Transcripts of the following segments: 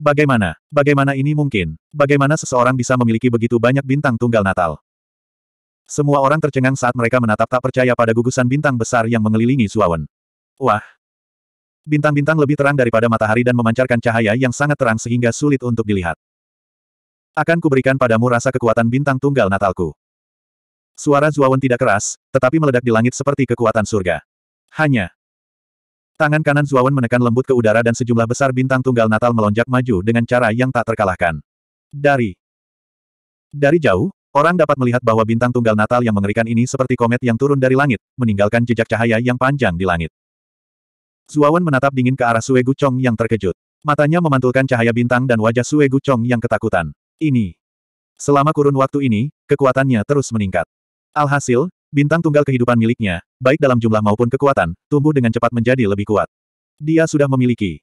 Bagaimana? Bagaimana ini mungkin? Bagaimana seseorang bisa memiliki begitu banyak bintang tunggal Natal? Semua orang tercengang saat mereka menatap tak percaya pada gugusan bintang besar yang mengelilingi Zuawan. Wah! Bintang-bintang lebih terang daripada matahari dan memancarkan cahaya yang sangat terang sehingga sulit untuk dilihat. Akan kuberikan padamu rasa kekuatan bintang tunggal Natalku. Suara Zuawan tidak keras, tetapi meledak di langit seperti kekuatan surga. Hanya, Tangan kanan Zuawan menekan lembut ke udara dan sejumlah besar bintang tunggal Natal melonjak maju dengan cara yang tak terkalahkan. Dari dari jauh, orang dapat melihat bahwa bintang tunggal Natal yang mengerikan ini seperti komet yang turun dari langit, meninggalkan jejak cahaya yang panjang di langit. Zuawan menatap dingin ke arah Sue Guchong yang terkejut. Matanya memantulkan cahaya bintang dan wajah Sue Guchong yang ketakutan. Ini. Selama kurun waktu ini, kekuatannya terus meningkat. Alhasil, Bintang tunggal kehidupan miliknya, baik dalam jumlah maupun kekuatan, tumbuh dengan cepat menjadi lebih kuat. Dia sudah memiliki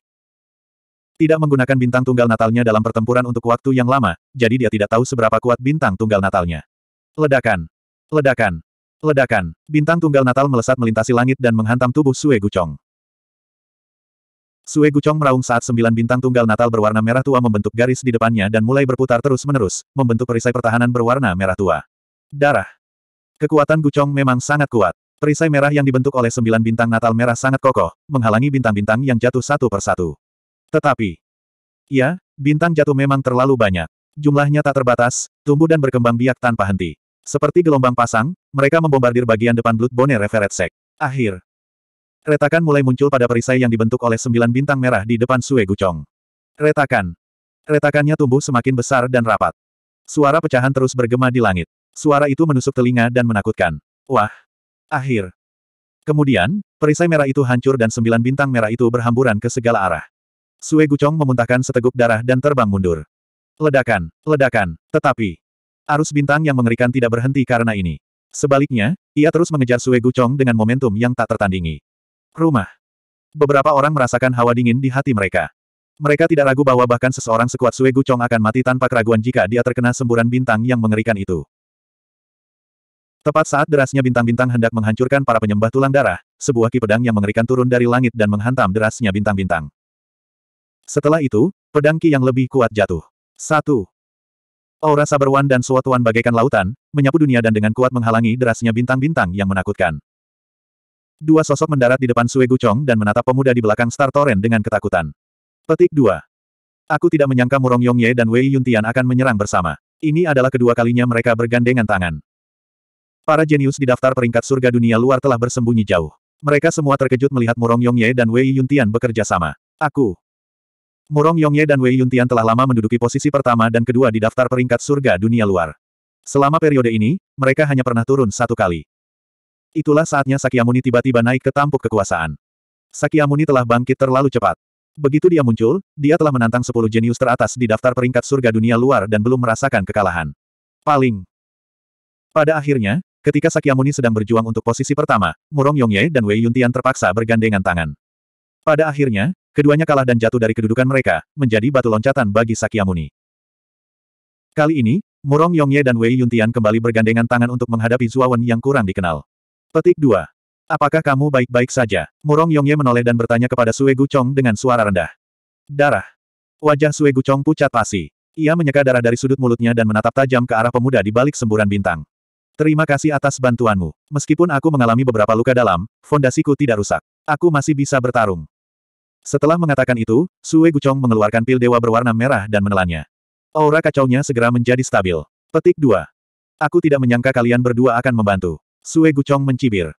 tidak menggunakan bintang tunggal natalnya dalam pertempuran untuk waktu yang lama, jadi dia tidak tahu seberapa kuat bintang tunggal natalnya. Ledakan. Ledakan. Ledakan. Bintang tunggal natal melesat melintasi langit dan menghantam tubuh Sue Guchong. Sue Guchong meraung saat sembilan bintang tunggal natal berwarna merah tua membentuk garis di depannya dan mulai berputar terus-menerus, membentuk perisai pertahanan berwarna merah tua. Darah. Kekuatan Gucong memang sangat kuat. Perisai merah yang dibentuk oleh sembilan bintang natal merah sangat kokoh, menghalangi bintang-bintang yang jatuh satu persatu. Tetapi, ya, bintang jatuh memang terlalu banyak. Jumlahnya tak terbatas, tumbuh dan berkembang biak tanpa henti. Seperti gelombang pasang, mereka membombardir bagian depan Bloodbone Reveret Sek. Akhir. Retakan mulai muncul pada perisai yang dibentuk oleh sembilan bintang merah di depan Sue Gucong. Retakan. Retakannya tumbuh semakin besar dan rapat. Suara pecahan terus bergema di langit. Suara itu menusuk telinga dan menakutkan. Wah! Akhir. Kemudian, perisai merah itu hancur dan sembilan bintang merah itu berhamburan ke segala arah. Sue Gucong memuntahkan seteguk darah dan terbang mundur. Ledakan, ledakan, tetapi... Arus bintang yang mengerikan tidak berhenti karena ini. Sebaliknya, ia terus mengejar Sue Gucong dengan momentum yang tak tertandingi. Rumah. Beberapa orang merasakan hawa dingin di hati mereka. Mereka tidak ragu bahwa bahkan seseorang sekuat Sue akan mati tanpa keraguan jika dia terkena semburan bintang yang mengerikan itu. Tepat saat derasnya bintang-bintang hendak menghancurkan para penyembah tulang darah, sebuah ki pedang yang mengerikan turun dari langit dan menghantam derasnya bintang-bintang. Setelah itu, pedang ki yang lebih kuat jatuh. Satu. Aura Saberwan dan Suotuan bagaikan lautan, menyapu dunia dan dengan kuat menghalangi derasnya bintang-bintang yang menakutkan. Dua sosok mendarat di depan Sue dan menatap pemuda di belakang Star Torrent dengan ketakutan. Petik 2. Aku tidak menyangka Murong Yongye dan Wei Yuntian akan menyerang bersama. Ini adalah kedua kalinya mereka bergandengan tangan. Para jenius di daftar peringkat surga dunia luar telah bersembunyi jauh. Mereka semua terkejut melihat Murong Yongye dan Wei Yuntian bekerja sama. Aku. Murong Yongye dan Wei Yuntian telah lama menduduki posisi pertama dan kedua di daftar peringkat surga dunia luar. Selama periode ini, mereka hanya pernah turun satu kali. Itulah saatnya Sakyamuni tiba-tiba naik ke tampuk kekuasaan. Sakyamuni telah bangkit terlalu cepat. Begitu dia muncul, dia telah menantang 10 jenius teratas di daftar peringkat surga dunia luar dan belum merasakan kekalahan. Paling. Pada akhirnya, Ketika Sakyamuni sedang berjuang untuk posisi pertama, Murong Yongye dan Wei Yuntian terpaksa bergandengan tangan. Pada akhirnya, keduanya kalah dan jatuh dari kedudukan mereka, menjadi batu loncatan bagi Sakyamuni. Kali ini, Murong Yongye dan Wei Yuntian kembali bergandengan tangan untuk menghadapi Zuawan yang kurang dikenal. Petik 2. Apakah kamu baik-baik saja? Murong Yongye menoleh dan bertanya kepada Sue Guchong dengan suara rendah. Darah. Wajah Sue Guchong pucat pasi. Ia menyeka darah dari sudut mulutnya dan menatap tajam ke arah pemuda di balik semburan bintang. Terima kasih atas bantuanmu. Meskipun aku mengalami beberapa luka dalam, fondasiku tidak rusak. Aku masih bisa bertarung. Setelah mengatakan itu, Sue Guchong mengeluarkan pil dewa berwarna merah dan menelannya. Aura kacaunya segera menjadi stabil. Petik 2. Aku tidak menyangka kalian berdua akan membantu. Sue Guchong mencibir.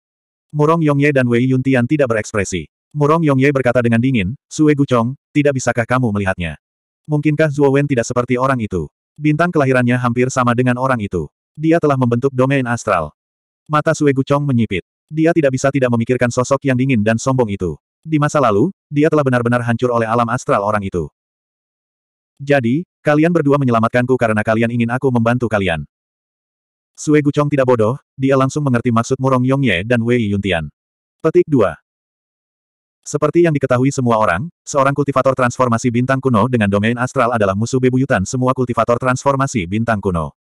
Murong Yongye dan Wei Yuntian tidak berekspresi. Murong Yongye berkata dengan dingin, Sue Guchong, tidak bisakah kamu melihatnya? Mungkinkah Zuo Wen tidak seperti orang itu? Bintang kelahirannya hampir sama dengan orang itu. Dia telah membentuk domain astral. Mata Sue Guchong menyipit. Dia tidak bisa tidak memikirkan sosok yang dingin dan sombong itu. Di masa lalu, dia telah benar-benar hancur oleh alam astral orang itu. Jadi, kalian berdua menyelamatkanku karena kalian ingin aku membantu kalian. Sue Guchong tidak bodoh, dia langsung mengerti maksud Murong Yongye dan Wei Yuntian. Petik 2. Seperti yang diketahui semua orang, seorang kultivator transformasi bintang kuno dengan domain astral adalah musuh bebuyutan semua kultivator transformasi bintang kuno.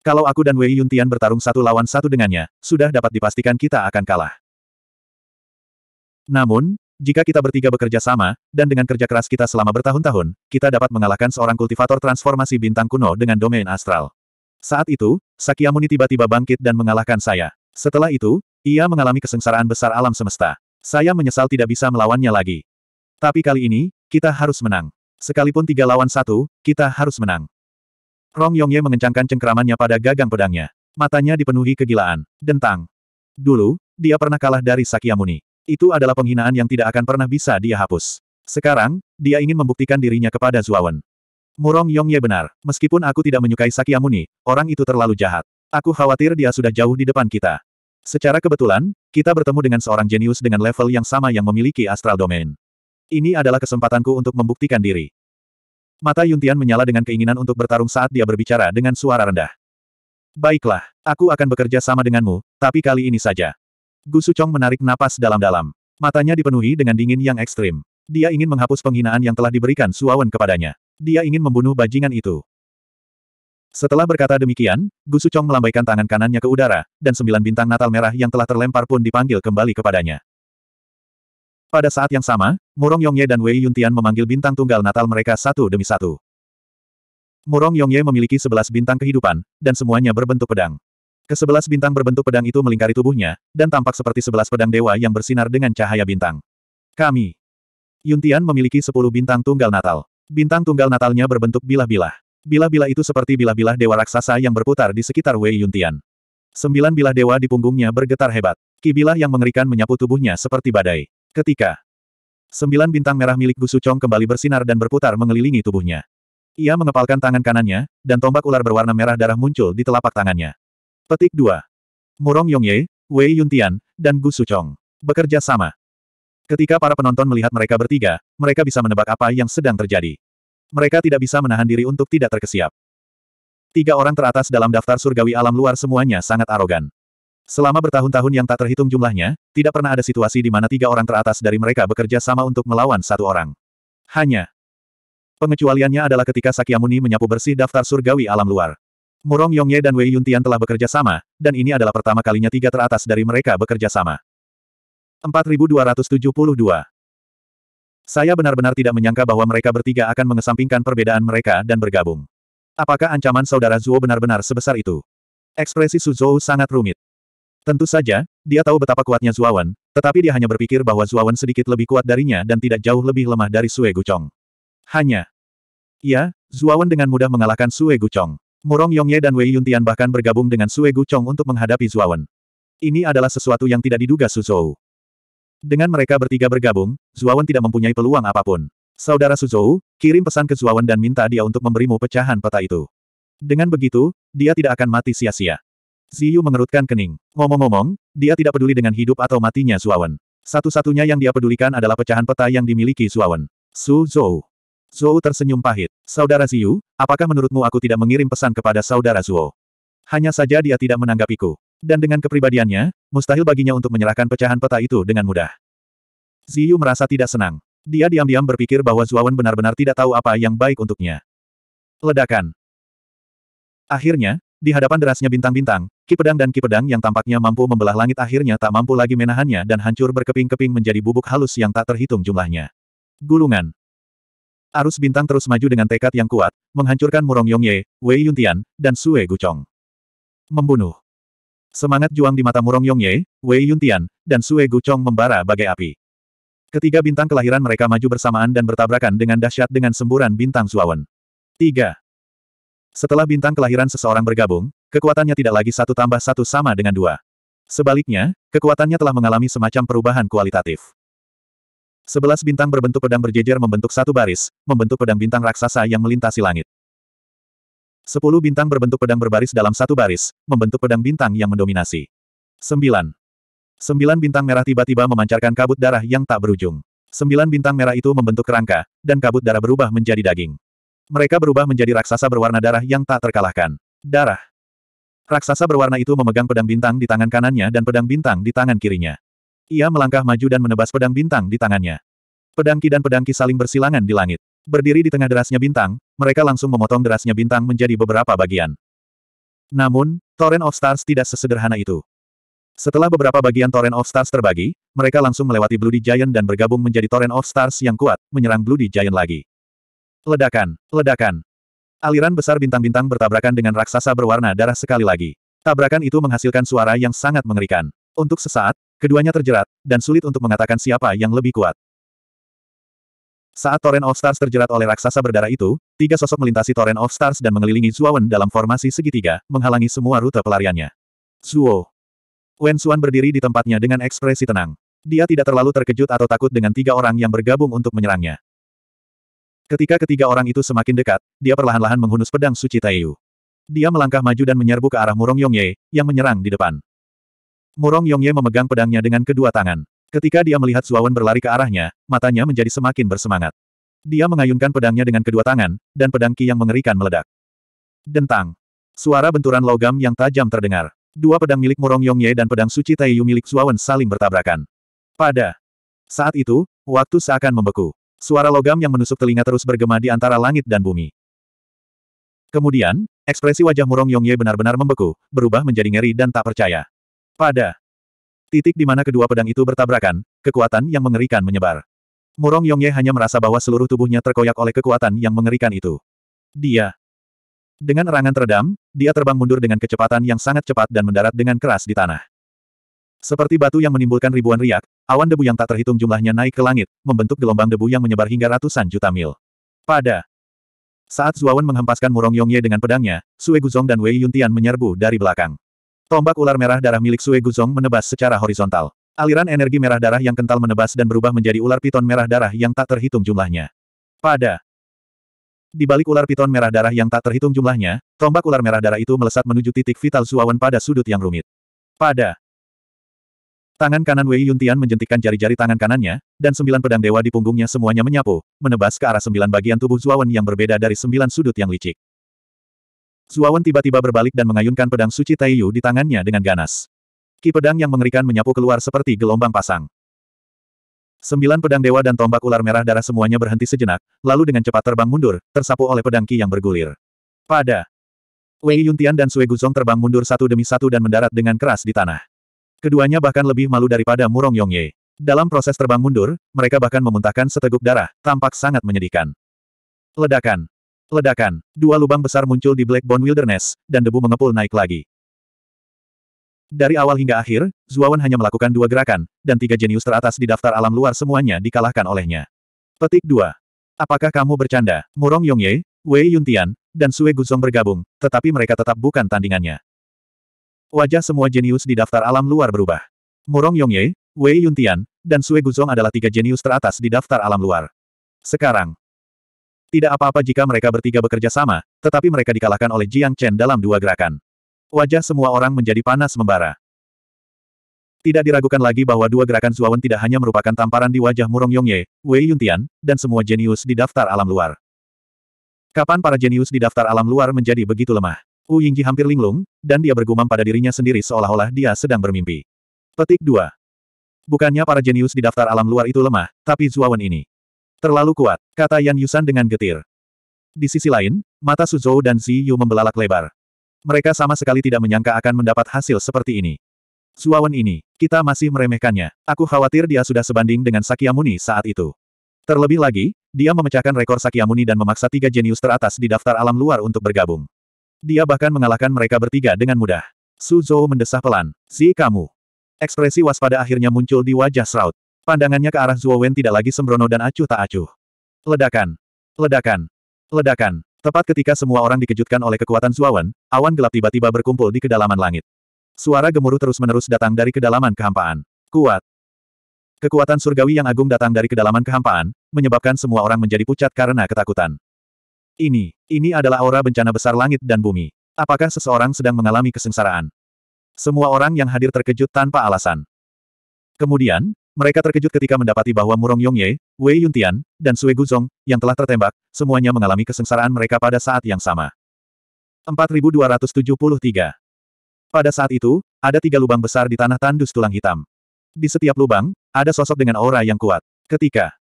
Kalau aku dan Wei Yuntian bertarung satu lawan satu dengannya, sudah dapat dipastikan kita akan kalah. Namun, jika kita bertiga bekerja sama, dan dengan kerja keras kita selama bertahun-tahun, kita dapat mengalahkan seorang kultivator transformasi bintang kuno dengan domain astral. Saat itu, Sakyamuni tiba-tiba bangkit dan mengalahkan saya. Setelah itu, ia mengalami kesengsaraan besar alam semesta. Saya menyesal tidak bisa melawannya lagi. Tapi kali ini, kita harus menang. Sekalipun tiga lawan satu, kita harus menang. Rong Yongye mengencangkan cengkeramannya pada gagang pedangnya. Matanya dipenuhi kegilaan. Dentang. Dulu, dia pernah kalah dari Sakyamuni. Itu adalah penghinaan yang tidak akan pernah bisa dia hapus. Sekarang, dia ingin membuktikan dirinya kepada Zuawan. Murong Yongye benar. Meskipun aku tidak menyukai Sakyamuni, orang itu terlalu jahat. Aku khawatir dia sudah jauh di depan kita. Secara kebetulan, kita bertemu dengan seorang jenius dengan level yang sama yang memiliki astral domain. Ini adalah kesempatanku untuk membuktikan diri. Mata Yuntian menyala dengan keinginan untuk bertarung saat dia berbicara dengan suara rendah. Baiklah, aku akan bekerja sama denganmu, tapi kali ini saja. Gu Suchong menarik napas dalam-dalam. Matanya dipenuhi dengan dingin yang ekstrim. Dia ingin menghapus penghinaan yang telah diberikan Suawen kepadanya. Dia ingin membunuh bajingan itu. Setelah berkata demikian, Gu Suchong melambaikan tangan kanannya ke udara, dan sembilan bintang natal merah yang telah terlempar pun dipanggil kembali kepadanya. Pada saat yang sama, Murong Yongye dan Wei Yuntian memanggil bintang tunggal natal mereka satu demi satu. Murong Yongye memiliki sebelas bintang kehidupan, dan semuanya berbentuk pedang. Kesebelas bintang berbentuk pedang itu melingkari tubuhnya, dan tampak seperti sebelas pedang dewa yang bersinar dengan cahaya bintang. Kami. Yuntian memiliki sepuluh bintang tunggal natal. Bintang tunggal natalnya berbentuk bilah-bilah. Bilah-bilah itu seperti bilah-bilah dewa raksasa yang berputar di sekitar Wei Yuntian. Sembilan bilah dewa di punggungnya bergetar hebat. Kibilah yang mengerikan menyapu tubuhnya seperti badai. Ketika sembilan bintang merah milik Gu Suchong kembali bersinar dan berputar mengelilingi tubuhnya. Ia mengepalkan tangan kanannya, dan tombak ular berwarna merah darah muncul di telapak tangannya. Petik 2. Murong Yongye, Wei Yuntian, dan Gu Suchong. Bekerja sama. Ketika para penonton melihat mereka bertiga, mereka bisa menebak apa yang sedang terjadi. Mereka tidak bisa menahan diri untuk tidak terkesiap. Tiga orang teratas dalam daftar surgawi alam luar semuanya sangat arogan. Selama bertahun-tahun yang tak terhitung jumlahnya, tidak pernah ada situasi di mana tiga orang teratas dari mereka bekerja sama untuk melawan satu orang. Hanya. Pengecualiannya adalah ketika Sakyamuni menyapu bersih daftar surgawi alam luar. Murong Yongye dan Wei Yuntian telah bekerja sama, dan ini adalah pertama kalinya tiga teratas dari mereka bekerja sama. 4272 saya benar-benar tidak menyangka bahwa mereka bertiga akan mengesampingkan perbedaan mereka dan bergabung. Apakah ancaman saudara Zuo benar-benar sebesar itu? Ekspresi Su Zhou sangat rumit. Tentu saja, dia tahu betapa kuatnya Zuawan, tetapi dia hanya berpikir bahwa Zuawan sedikit lebih kuat darinya dan tidak jauh lebih lemah dari Sue Guchong. Hanya. Ya, Zuawan dengan mudah mengalahkan Sue Guchong. Murong Yongye dan Wei Yuntian bahkan bergabung dengan Sue Guchong untuk menghadapi Zuawan. Ini adalah sesuatu yang tidak diduga Su Zhou. Dengan mereka bertiga bergabung, Zuawan tidak mempunyai peluang apa pun. Saudara Suzhou, kirim pesan ke Zuawan dan minta dia untuk memberimu pecahan peta itu. Dengan begitu, dia tidak akan mati sia-sia. Ziyu mengerutkan kening. Ngomong-ngomong, dia tidak peduli dengan hidup atau matinya Zuawan. Satu-satunya yang dia pedulikan adalah pecahan peta yang dimiliki Zuawan. Su Zhou. Zhou tersenyum pahit. Saudara Ziyu, apakah menurutmu aku tidak mengirim pesan kepada saudara Zuo? Hanya saja dia tidak menanggapiku. Dan dengan kepribadiannya, mustahil baginya untuk menyerahkan pecahan peta itu dengan mudah. Ziyu merasa tidak senang. Dia diam-diam berpikir bahwa Zuawan benar-benar tidak tahu apa yang baik untuknya. Ledakan. Akhirnya, di hadapan derasnya bintang-bintang, ki pedang dan ki pedang yang tampaknya mampu membelah langit akhirnya tak mampu lagi menahannya dan hancur berkeping-keping menjadi bubuk halus yang tak terhitung jumlahnya. Gulungan. Arus bintang terus maju dengan tekad yang kuat, menghancurkan Murong Yongye, Wei Yuntian, dan Sue Guchong. Membunuh. Semangat juang di mata Murong Yongye, Wei Yuntian, dan Sue Guchong membara bagai api. Ketiga bintang kelahiran mereka maju bersamaan dan bertabrakan dengan dahsyat dengan semburan bintang Zuawan. 3. Setelah bintang kelahiran seseorang bergabung, kekuatannya tidak lagi satu tambah satu sama dengan dua. Sebaliknya, kekuatannya telah mengalami semacam perubahan kualitatif. Sebelas bintang berbentuk pedang berjejer membentuk satu baris, membentuk pedang bintang raksasa yang melintasi langit. Sepuluh bintang berbentuk pedang berbaris dalam satu baris, membentuk pedang bintang yang mendominasi. Sembilan. Sembilan bintang merah tiba-tiba memancarkan kabut darah yang tak berujung. Sembilan bintang merah itu membentuk kerangka, dan kabut darah berubah menjadi daging. Mereka berubah menjadi raksasa berwarna darah yang tak terkalahkan. Darah. Raksasa berwarna itu memegang pedang bintang di tangan kanannya dan pedang bintang di tangan kirinya. Ia melangkah maju dan menebas pedang bintang di tangannya. Pedang Ki dan pedang Ki saling bersilangan di langit. Berdiri di tengah derasnya bintang, mereka langsung memotong derasnya bintang menjadi beberapa bagian. Namun, Torrent of Stars tidak sesederhana itu. Setelah beberapa bagian Torrent of Stars terbagi, mereka langsung melewati Bloody Giant dan bergabung menjadi Torrent of Stars yang kuat, menyerang Bloody Giant lagi. Ledakan, ledakan. Aliran besar bintang-bintang bertabrakan dengan raksasa berwarna darah sekali lagi. Tabrakan itu menghasilkan suara yang sangat mengerikan. Untuk sesaat, keduanya terjerat, dan sulit untuk mengatakan siapa yang lebih kuat. Saat Torrent of Stars terjerat oleh raksasa berdarah itu, tiga sosok melintasi Torrent of Stars dan mengelilingi Zuawan dalam formasi segitiga, menghalangi semua rute pelariannya. Zuo. Wen Xuan berdiri di tempatnya dengan ekspresi tenang. Dia tidak terlalu terkejut atau takut dengan tiga orang yang bergabung untuk menyerangnya. Ketika ketiga orang itu semakin dekat, dia perlahan-lahan menghunus pedang suci Taiyu. Dia melangkah maju dan menyerbu ke arah Murong Yongye, yang menyerang di depan. Murong Yongye memegang pedangnya dengan kedua tangan. Ketika dia melihat Zuawan berlari ke arahnya, matanya menjadi semakin bersemangat. Dia mengayunkan pedangnya dengan kedua tangan, dan pedang Ki yang mengerikan meledak. Dentang. Suara benturan logam yang tajam terdengar. Dua pedang milik Murong Yongye dan pedang suci Taiyu milik Zuawan saling bertabrakan. Pada saat itu, waktu seakan membeku. Suara logam yang menusuk telinga terus bergema di antara langit dan bumi. Kemudian, ekspresi wajah Murong Yongye benar-benar membeku, berubah menjadi ngeri dan tak percaya. Pada Titik di mana kedua pedang itu bertabrakan, kekuatan yang mengerikan menyebar. Murong Yongye hanya merasa bahwa seluruh tubuhnya terkoyak oleh kekuatan yang mengerikan itu. Dia. Dengan erangan teredam, dia terbang mundur dengan kecepatan yang sangat cepat dan mendarat dengan keras di tanah. Seperti batu yang menimbulkan ribuan riak, awan debu yang tak terhitung jumlahnya naik ke langit, membentuk gelombang debu yang menyebar hingga ratusan juta mil. Pada saat Zuawan menghempaskan Murong Yongye dengan pedangnya, Sue Guzong dan Wei Yuntian menyerbu dari belakang. Tombak ular merah darah milik Sue Guzong menebas secara horizontal. Aliran energi merah darah yang kental menebas dan berubah menjadi ular piton merah darah yang tak terhitung jumlahnya. Pada di balik ular piton merah darah yang tak terhitung jumlahnya, tombak ular merah darah itu melesat menuju titik vital Suawan pada sudut yang rumit. Pada tangan kanan Wei Yuntian menjentikkan jari-jari tangan kanannya, dan sembilan pedang dewa di punggungnya semuanya menyapu, menebas ke arah sembilan bagian tubuh Zuawan yang berbeda dari sembilan sudut yang licik. Zuawan tiba-tiba berbalik dan mengayunkan pedang suci Taiyu di tangannya dengan ganas. Ki pedang yang mengerikan menyapu keluar seperti gelombang pasang. Sembilan pedang dewa dan tombak ular merah darah semuanya berhenti sejenak, lalu dengan cepat terbang mundur, tersapu oleh pedang Ki yang bergulir. Pada Wei Yuntian dan Sue Guzong terbang mundur satu demi satu dan mendarat dengan keras di tanah. Keduanya bahkan lebih malu daripada Murong Yongye. Dalam proses terbang mundur, mereka bahkan memuntahkan seteguk darah, tampak sangat menyedihkan. Ledakan. Ledakan. Dua lubang besar muncul di Blackbone Wilderness, dan debu mengepul naik lagi. Dari awal hingga akhir, Zuawan hanya melakukan dua gerakan, dan tiga jenius teratas di daftar alam luar semuanya dikalahkan olehnya. Petik 2. Apakah kamu bercanda? Murong Yongye, Wei Yuntian, dan Sue Guzong bergabung, tetapi mereka tetap bukan tandingannya. Wajah semua jenius di daftar alam luar berubah. Murong Yongye, Wei Yuntian, dan Sue Guzong adalah tiga jenius teratas di daftar alam luar. Sekarang, tidak apa-apa jika mereka bertiga bekerja sama, tetapi mereka dikalahkan oleh Jiang Chen dalam dua gerakan. Wajah semua orang menjadi panas membara. Tidak diragukan lagi bahwa dua gerakan Zuawan tidak hanya merupakan tamparan di wajah Murong Yongye, Wei Yuntian, dan semua jenius di daftar alam luar. Kapan para jenius di daftar alam luar menjadi begitu lemah? Wu Yingji hampir linglung, dan dia bergumam pada dirinya sendiri seolah-olah dia sedang bermimpi. Petik 2. Bukannya para jenius di daftar alam luar itu lemah, tapi Zuawan ini. Terlalu kuat, kata Yan Yusan dengan getir. Di sisi lain, mata Suzhou dan Zi Yu membelalak lebar. Mereka sama sekali tidak menyangka akan mendapat hasil seperti ini. Zuawan ini, kita masih meremehkannya. Aku khawatir dia sudah sebanding dengan Sakyamuni saat itu. Terlebih lagi, dia memecahkan rekor Sakyamuni dan memaksa tiga jenius teratas di daftar alam luar untuk bergabung. Dia bahkan mengalahkan mereka bertiga dengan mudah. Suzhou mendesah pelan. Zi kamu. Ekspresi waspada akhirnya muncul di wajah Shroud. Pandangannya ke arah Zuo Wen tidak lagi sembrono dan acuh tak acuh. Ledakan. Ledakan. Ledakan. Tepat ketika semua orang dikejutkan oleh kekuatan Zuawan, awan gelap tiba-tiba berkumpul di kedalaman langit. Suara gemuruh terus-menerus datang dari kedalaman kehampaan. Kuat. Kekuatan surgawi yang agung datang dari kedalaman kehampaan, menyebabkan semua orang menjadi pucat karena ketakutan. Ini, ini adalah aura bencana besar langit dan bumi. Apakah seseorang sedang mengalami kesengsaraan? Semua orang yang hadir terkejut tanpa alasan. Kemudian, mereka terkejut ketika mendapati bahwa Murong Yongye, Wei Yuntian, dan Sue Guzong, yang telah tertembak, semuanya mengalami kesengsaraan mereka pada saat yang sama. 4273 Pada saat itu, ada tiga lubang besar di tanah tandus tulang hitam. Di setiap lubang, ada sosok dengan aura yang kuat. Ketika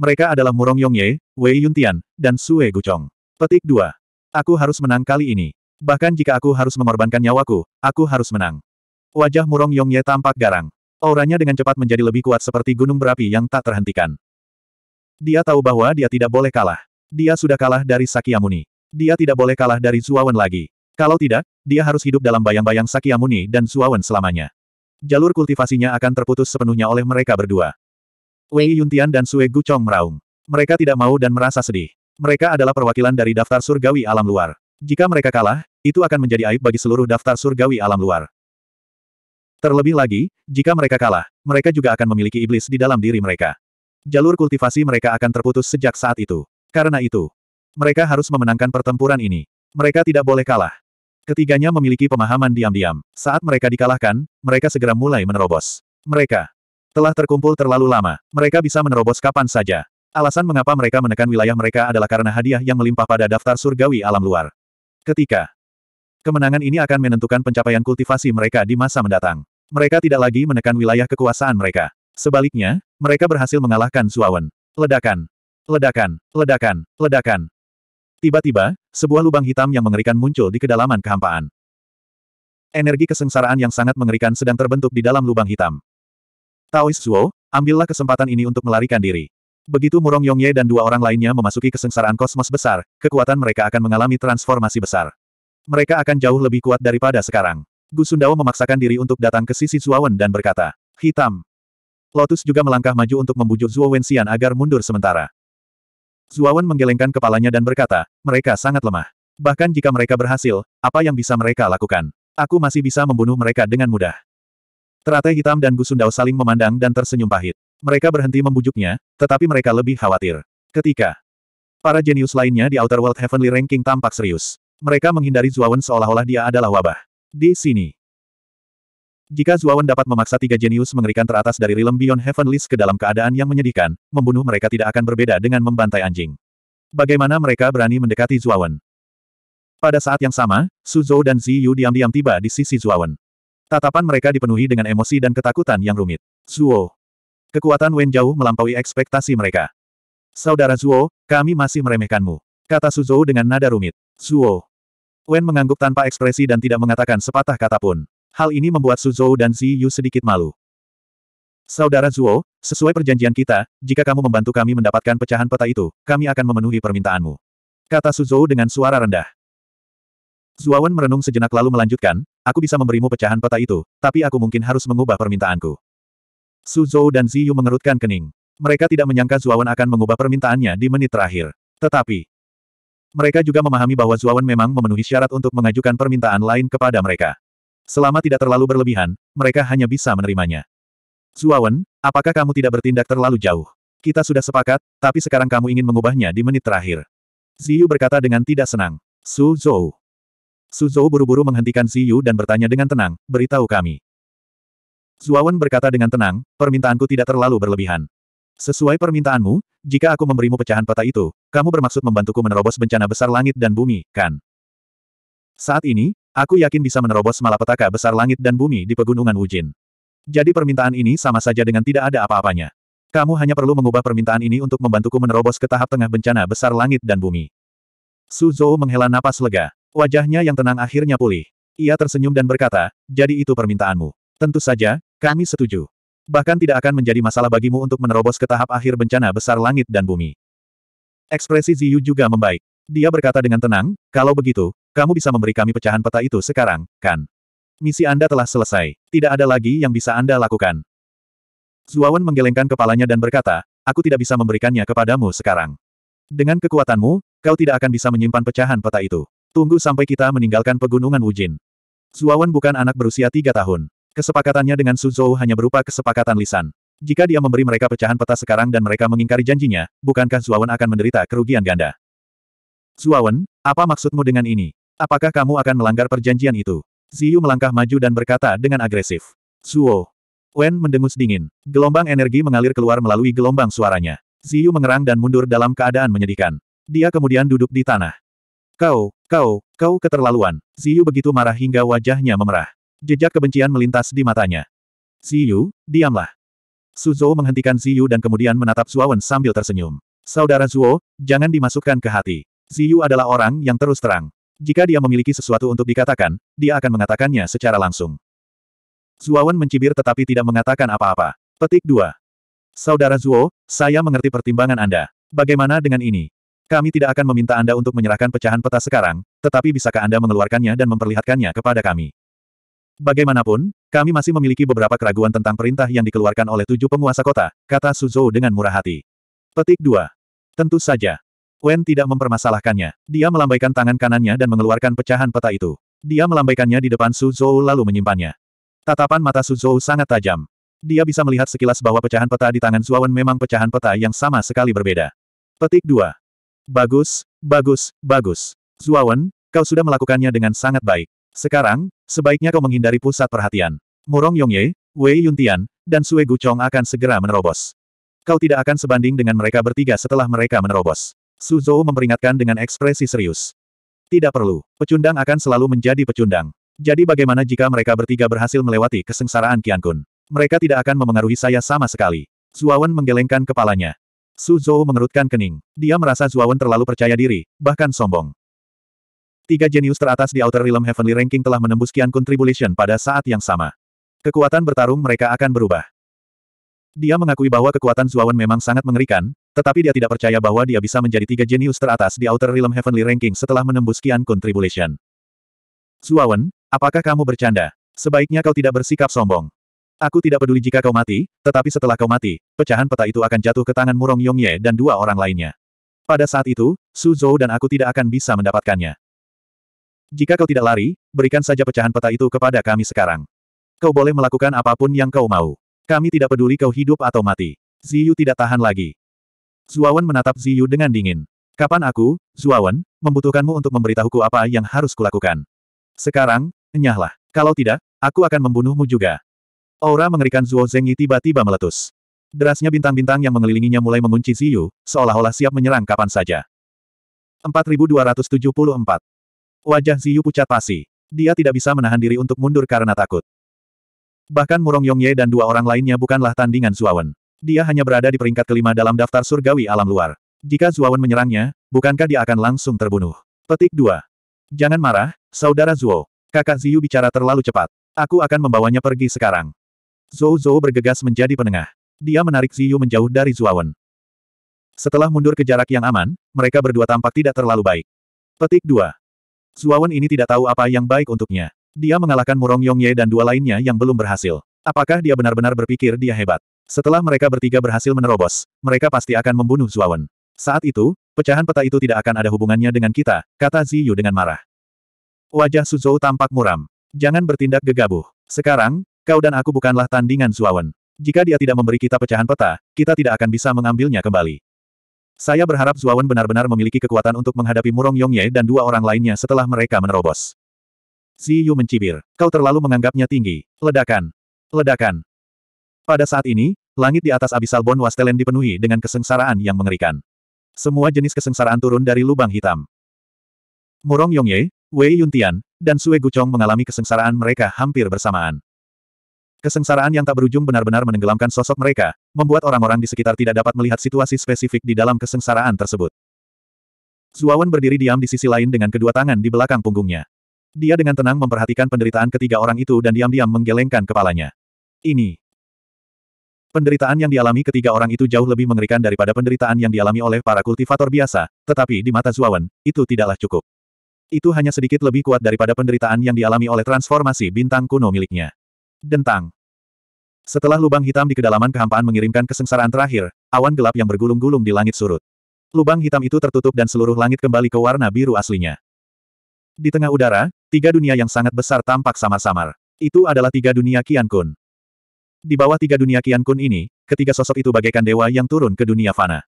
mereka adalah Murong Yongye, Wei Yuntian, dan Sue Guchong. Petik 2. Aku harus menang kali ini. Bahkan jika aku harus mengorbankan nyawaku, aku harus menang. Wajah Murong Yongye tampak garang. Auranya dengan cepat menjadi lebih kuat seperti gunung berapi yang tak terhentikan. Dia tahu bahwa dia tidak boleh kalah. Dia sudah kalah dari Sakyamuni. Dia tidak boleh kalah dari Zuawan lagi. Kalau tidak, dia harus hidup dalam bayang-bayang Sakyamuni dan Zuawan selamanya. Jalur kultivasinya akan terputus sepenuhnya oleh mereka berdua. Wei Yuntian dan Sue Guchong meraung. Mereka tidak mau dan merasa sedih. Mereka adalah perwakilan dari daftar surgawi alam luar. Jika mereka kalah, itu akan menjadi aib bagi seluruh daftar surgawi alam luar. Terlebih lagi, jika mereka kalah, mereka juga akan memiliki iblis di dalam diri mereka. Jalur kultivasi mereka akan terputus sejak saat itu. Karena itu, mereka harus memenangkan pertempuran ini. Mereka tidak boleh kalah. Ketiganya memiliki pemahaman diam-diam. Saat mereka dikalahkan, mereka segera mulai menerobos. Mereka telah terkumpul terlalu lama. Mereka bisa menerobos kapan saja. Alasan mengapa mereka menekan wilayah mereka adalah karena hadiah yang melimpah pada daftar surgawi alam luar. Ketika kemenangan ini akan menentukan pencapaian kultivasi mereka di masa mendatang. Mereka tidak lagi menekan wilayah kekuasaan mereka. Sebaliknya, mereka berhasil mengalahkan Zuawan. Ledakan. Ledakan. Ledakan. Ledakan. Tiba-tiba, sebuah lubang hitam yang mengerikan muncul di kedalaman kehampaan. Energi kesengsaraan yang sangat mengerikan sedang terbentuk di dalam lubang hitam. Taois Zuo, ambillah kesempatan ini untuk melarikan diri. Begitu Murong Yongye dan dua orang lainnya memasuki kesengsaraan kosmos besar, kekuatan mereka akan mengalami transformasi besar. Mereka akan jauh lebih kuat daripada sekarang. Gu Sundao memaksakan diri untuk datang ke sisi Zuawan dan berkata, Hitam. Lotus juga melangkah maju untuk membujuk Zuo Wenxian agar mundur sementara. Zuawan menggelengkan kepalanya dan berkata, mereka sangat lemah. Bahkan jika mereka berhasil, apa yang bisa mereka lakukan? Aku masih bisa membunuh mereka dengan mudah. Teratai hitam dan Gu Sundao saling memandang dan tersenyum pahit. Mereka berhenti membujuknya, tetapi mereka lebih khawatir. Ketika para jenius lainnya di Outer World Heavenly Ranking tampak serius. Mereka menghindari Zuawan seolah-olah dia adalah wabah. Di sini, jika Zuawan dapat memaksa tiga jenius mengerikan teratas dari Realm Beyond Heaven List ke dalam keadaan yang menyedihkan, membunuh mereka tidak akan berbeda dengan membantai anjing. Bagaimana mereka berani mendekati Zuawan? Pada saat yang sama, Su Zhou dan Zi Yu diam-diam tiba di sisi Zuawan. Tatapan mereka dipenuhi dengan emosi dan ketakutan yang rumit. Zuo. Kekuatan Wen jauh melampaui ekspektasi mereka. Saudara Zuo, kami masih meremehkanmu. Kata Su Zhou dengan nada rumit. Zuo. Wen mengangguk tanpa ekspresi dan tidak mengatakan sepatah kata pun. Hal ini membuat Su Zhou dan Zi Yu sedikit malu. Saudara Zuo, sesuai perjanjian kita, jika kamu membantu kami mendapatkan pecahan peta itu, kami akan memenuhi permintaanmu. Kata Su Zhou dengan suara rendah. Zuawan merenung sejenak lalu melanjutkan, aku bisa memberimu pecahan peta itu, tapi aku mungkin harus mengubah permintaanku. Su Zhou dan Zi Yu mengerutkan kening. Mereka tidak menyangka Zuawan akan mengubah permintaannya di menit terakhir. Tetapi, mereka juga memahami bahwa Zuawan memang memenuhi syarat untuk mengajukan permintaan lain kepada mereka. Selama tidak terlalu berlebihan, mereka hanya bisa menerimanya. Zuawan, apakah kamu tidak bertindak terlalu jauh? Kita sudah sepakat, tapi sekarang kamu ingin mengubahnya di menit terakhir. Ziyu berkata dengan tidak senang. Su Zhou. Su Zhou buru-buru menghentikan Ziyu dan bertanya dengan tenang, beritahu kami. Zuawan berkata dengan tenang, permintaanku tidak terlalu berlebihan. Sesuai permintaanmu, jika aku memberimu pecahan peta itu, kamu bermaksud membantuku menerobos bencana besar langit dan bumi, kan? Saat ini, Aku yakin bisa menerobos malapetaka besar langit dan bumi di pegunungan Wujin. Jadi permintaan ini sama saja dengan tidak ada apa-apanya. Kamu hanya perlu mengubah permintaan ini untuk membantuku menerobos ke tahap tengah bencana besar langit dan bumi. Su Zhou menghela napas lega. Wajahnya yang tenang akhirnya pulih. Ia tersenyum dan berkata, jadi itu permintaanmu. Tentu saja, kami setuju. Bahkan tidak akan menjadi masalah bagimu untuk menerobos ke tahap akhir bencana besar langit dan bumi. Ekspresi Ziyu juga membaik. Dia berkata dengan tenang, kalau begitu, kamu bisa memberi kami pecahan peta itu sekarang, kan? Misi Anda telah selesai. Tidak ada lagi yang bisa Anda lakukan. Zuawan menggelengkan kepalanya dan berkata, aku tidak bisa memberikannya kepadamu sekarang. Dengan kekuatanmu, kau tidak akan bisa menyimpan pecahan peta itu. Tunggu sampai kita meninggalkan pegunungan Wujin. Zuawan bukan anak berusia tiga tahun. Kesepakatannya dengan Su Zhou hanya berupa kesepakatan lisan. Jika dia memberi mereka pecahan peta sekarang dan mereka mengingkari janjinya, bukankah Zuawan akan menderita kerugian ganda? Zuawan, apa maksudmu dengan ini? Apakah kamu akan melanggar perjanjian itu? Ziyu melangkah maju dan berkata dengan agresif. Zuo. Wen mendengus dingin. Gelombang energi mengalir keluar melalui gelombang suaranya. Ziyu mengerang dan mundur dalam keadaan menyedihkan. Dia kemudian duduk di tanah. Kau, kau, kau keterlaluan. Ziyu begitu marah hingga wajahnya memerah. Jejak kebencian melintas di matanya. Ziyu, diamlah. Suzhou menghentikan Ziyu dan kemudian menatap Zuawan sambil tersenyum. Saudara Zuo, jangan dimasukkan ke hati. Ziyu adalah orang yang terus terang. Jika dia memiliki sesuatu untuk dikatakan, dia akan mengatakannya secara langsung. Zuawan mencibir tetapi tidak mengatakan apa-apa. Petik 2. Saudara Zuo, saya mengerti pertimbangan Anda. Bagaimana dengan ini? Kami tidak akan meminta Anda untuk menyerahkan pecahan peta sekarang, tetapi bisakah Anda mengeluarkannya dan memperlihatkannya kepada kami? Bagaimanapun, kami masih memiliki beberapa keraguan tentang perintah yang dikeluarkan oleh tujuh penguasa kota, kata Suzhou dengan murah hati. Petik 2. Tentu saja. Wen tidak mempermasalahkannya. Dia melambaikan tangan kanannya dan mengeluarkan pecahan peta itu. Dia melambaikannya di depan Suzhou lalu menyimpannya. Tatapan mata Suzhou sangat tajam. Dia bisa melihat sekilas bahwa pecahan peta di tangan Zuawan memang pecahan peta yang sama sekali berbeda. Petik 2. Bagus, bagus, bagus. Zuawan, kau sudah melakukannya dengan sangat baik. Sekarang, sebaiknya kau menghindari pusat perhatian. Murong Yongye, Wei Yuntian, dan Sue Guchong akan segera menerobos. Kau tidak akan sebanding dengan mereka bertiga setelah mereka menerobos. Su Zhou memperingatkan dengan ekspresi serius. Tidak perlu, pecundang akan selalu menjadi pecundang. Jadi bagaimana jika mereka bertiga berhasil melewati kesengsaraan Qian Kun? Mereka tidak akan memengaruhi saya sama sekali. Zuawan menggelengkan kepalanya. Su Zhou mengerutkan kening. Dia merasa Zuawan terlalu percaya diri, bahkan sombong. Tiga jenius teratas di Outer Realm Heavenly Ranking telah menembus Qian Kun pada saat yang sama. Kekuatan bertarung mereka akan berubah. Dia mengakui bahwa kekuatan Zuawan memang sangat mengerikan, tetapi dia tidak percaya bahwa dia bisa menjadi tiga jenius teratas di Outer Realm Heavenly Ranking setelah menembus Qian Kun Tribulation. Zuawan, apakah kamu bercanda? Sebaiknya kau tidak bersikap sombong. Aku tidak peduli jika kau mati, tetapi setelah kau mati, pecahan peta itu akan jatuh ke tangan Murong Yongye dan dua orang lainnya. Pada saat itu, Su Zhou dan aku tidak akan bisa mendapatkannya. Jika kau tidak lari, berikan saja pecahan peta itu kepada kami sekarang. Kau boleh melakukan apa pun yang kau mau. Kami tidak peduli kau hidup atau mati. Ziyu tidak tahan lagi. Zuawan menatap Ziyu dengan dingin. Kapan aku, Zuawan, membutuhkanmu untuk memberitahuku apa yang harus kulakukan? Sekarang, enyahlah. Kalau tidak, aku akan membunuhmu juga. Aura mengerikan Zuo Zengyi tiba-tiba meletus. Derasnya bintang-bintang yang mengelilinginya mulai mengunci Ziyu, seolah-olah siap menyerang kapan saja. 4274 Wajah Ziyu pucat pasi. Dia tidak bisa menahan diri untuk mundur karena takut. Bahkan Murong Yongye dan dua orang lainnya bukanlah tandingan Zuawan. Dia hanya berada di peringkat kelima dalam daftar surgawi alam luar. Jika Zuawan menyerangnya, bukankah dia akan langsung terbunuh? Petik 2. Jangan marah, saudara Zuo. Kakak Ziyu bicara terlalu cepat. Aku akan membawanya pergi sekarang. Zhou Zhou bergegas menjadi penengah. Dia menarik Ziyu menjauh dari Zuawan. Setelah mundur ke jarak yang aman, mereka berdua tampak tidak terlalu baik. Petik 2. Zuawan ini tidak tahu apa yang baik untuknya. Dia mengalahkan Murong Yongye dan dua lainnya yang belum berhasil. Apakah dia benar-benar berpikir dia hebat? Setelah mereka bertiga berhasil menerobos, mereka pasti akan membunuh Zuawan. Saat itu, pecahan peta itu tidak akan ada hubungannya dengan kita, kata Ziyu dengan marah. Wajah Suzhou tampak muram. Jangan bertindak gegabah. Sekarang, kau dan aku bukanlah tandingan Zuawan. Jika dia tidak memberi kita pecahan peta, kita tidak akan bisa mengambilnya kembali. Saya berharap Zuawan benar-benar memiliki kekuatan untuk menghadapi Murong Yongye dan dua orang lainnya setelah mereka menerobos. Ziyu mencibir. Kau terlalu menganggapnya tinggi. Ledakan. Ledakan. Pada saat ini, langit di atas Abyssal Bone Wastelen dipenuhi dengan kesengsaraan yang mengerikan. Semua jenis kesengsaraan turun dari lubang hitam. Murong Yongye, Wei Yuntian, dan Sue Guchong mengalami kesengsaraan mereka hampir bersamaan. Kesengsaraan yang tak berujung benar-benar menenggelamkan sosok mereka, membuat orang-orang di sekitar tidak dapat melihat situasi spesifik di dalam kesengsaraan tersebut. Zuawan berdiri diam di sisi lain dengan kedua tangan di belakang punggungnya. Dia dengan tenang memperhatikan penderitaan ketiga orang itu dan diam-diam menggelengkan kepalanya. Ini. Penderitaan yang dialami ketiga orang itu jauh lebih mengerikan daripada penderitaan yang dialami oleh para kultivator biasa, tetapi di mata Zuawan, itu tidaklah cukup. Itu hanya sedikit lebih kuat daripada penderitaan yang dialami oleh transformasi bintang kuno miliknya. Dentang. Setelah lubang hitam di kedalaman kehampaan mengirimkan kesengsaraan terakhir, awan gelap yang bergulung-gulung di langit surut. Lubang hitam itu tertutup dan seluruh langit kembali ke warna biru aslinya. Di tengah udara, tiga dunia yang sangat besar tampak samar-samar. Itu adalah tiga dunia Kian Kun. Di bawah tiga dunia Kian Kun ini, ketiga sosok itu bagaikan dewa yang turun ke dunia fana.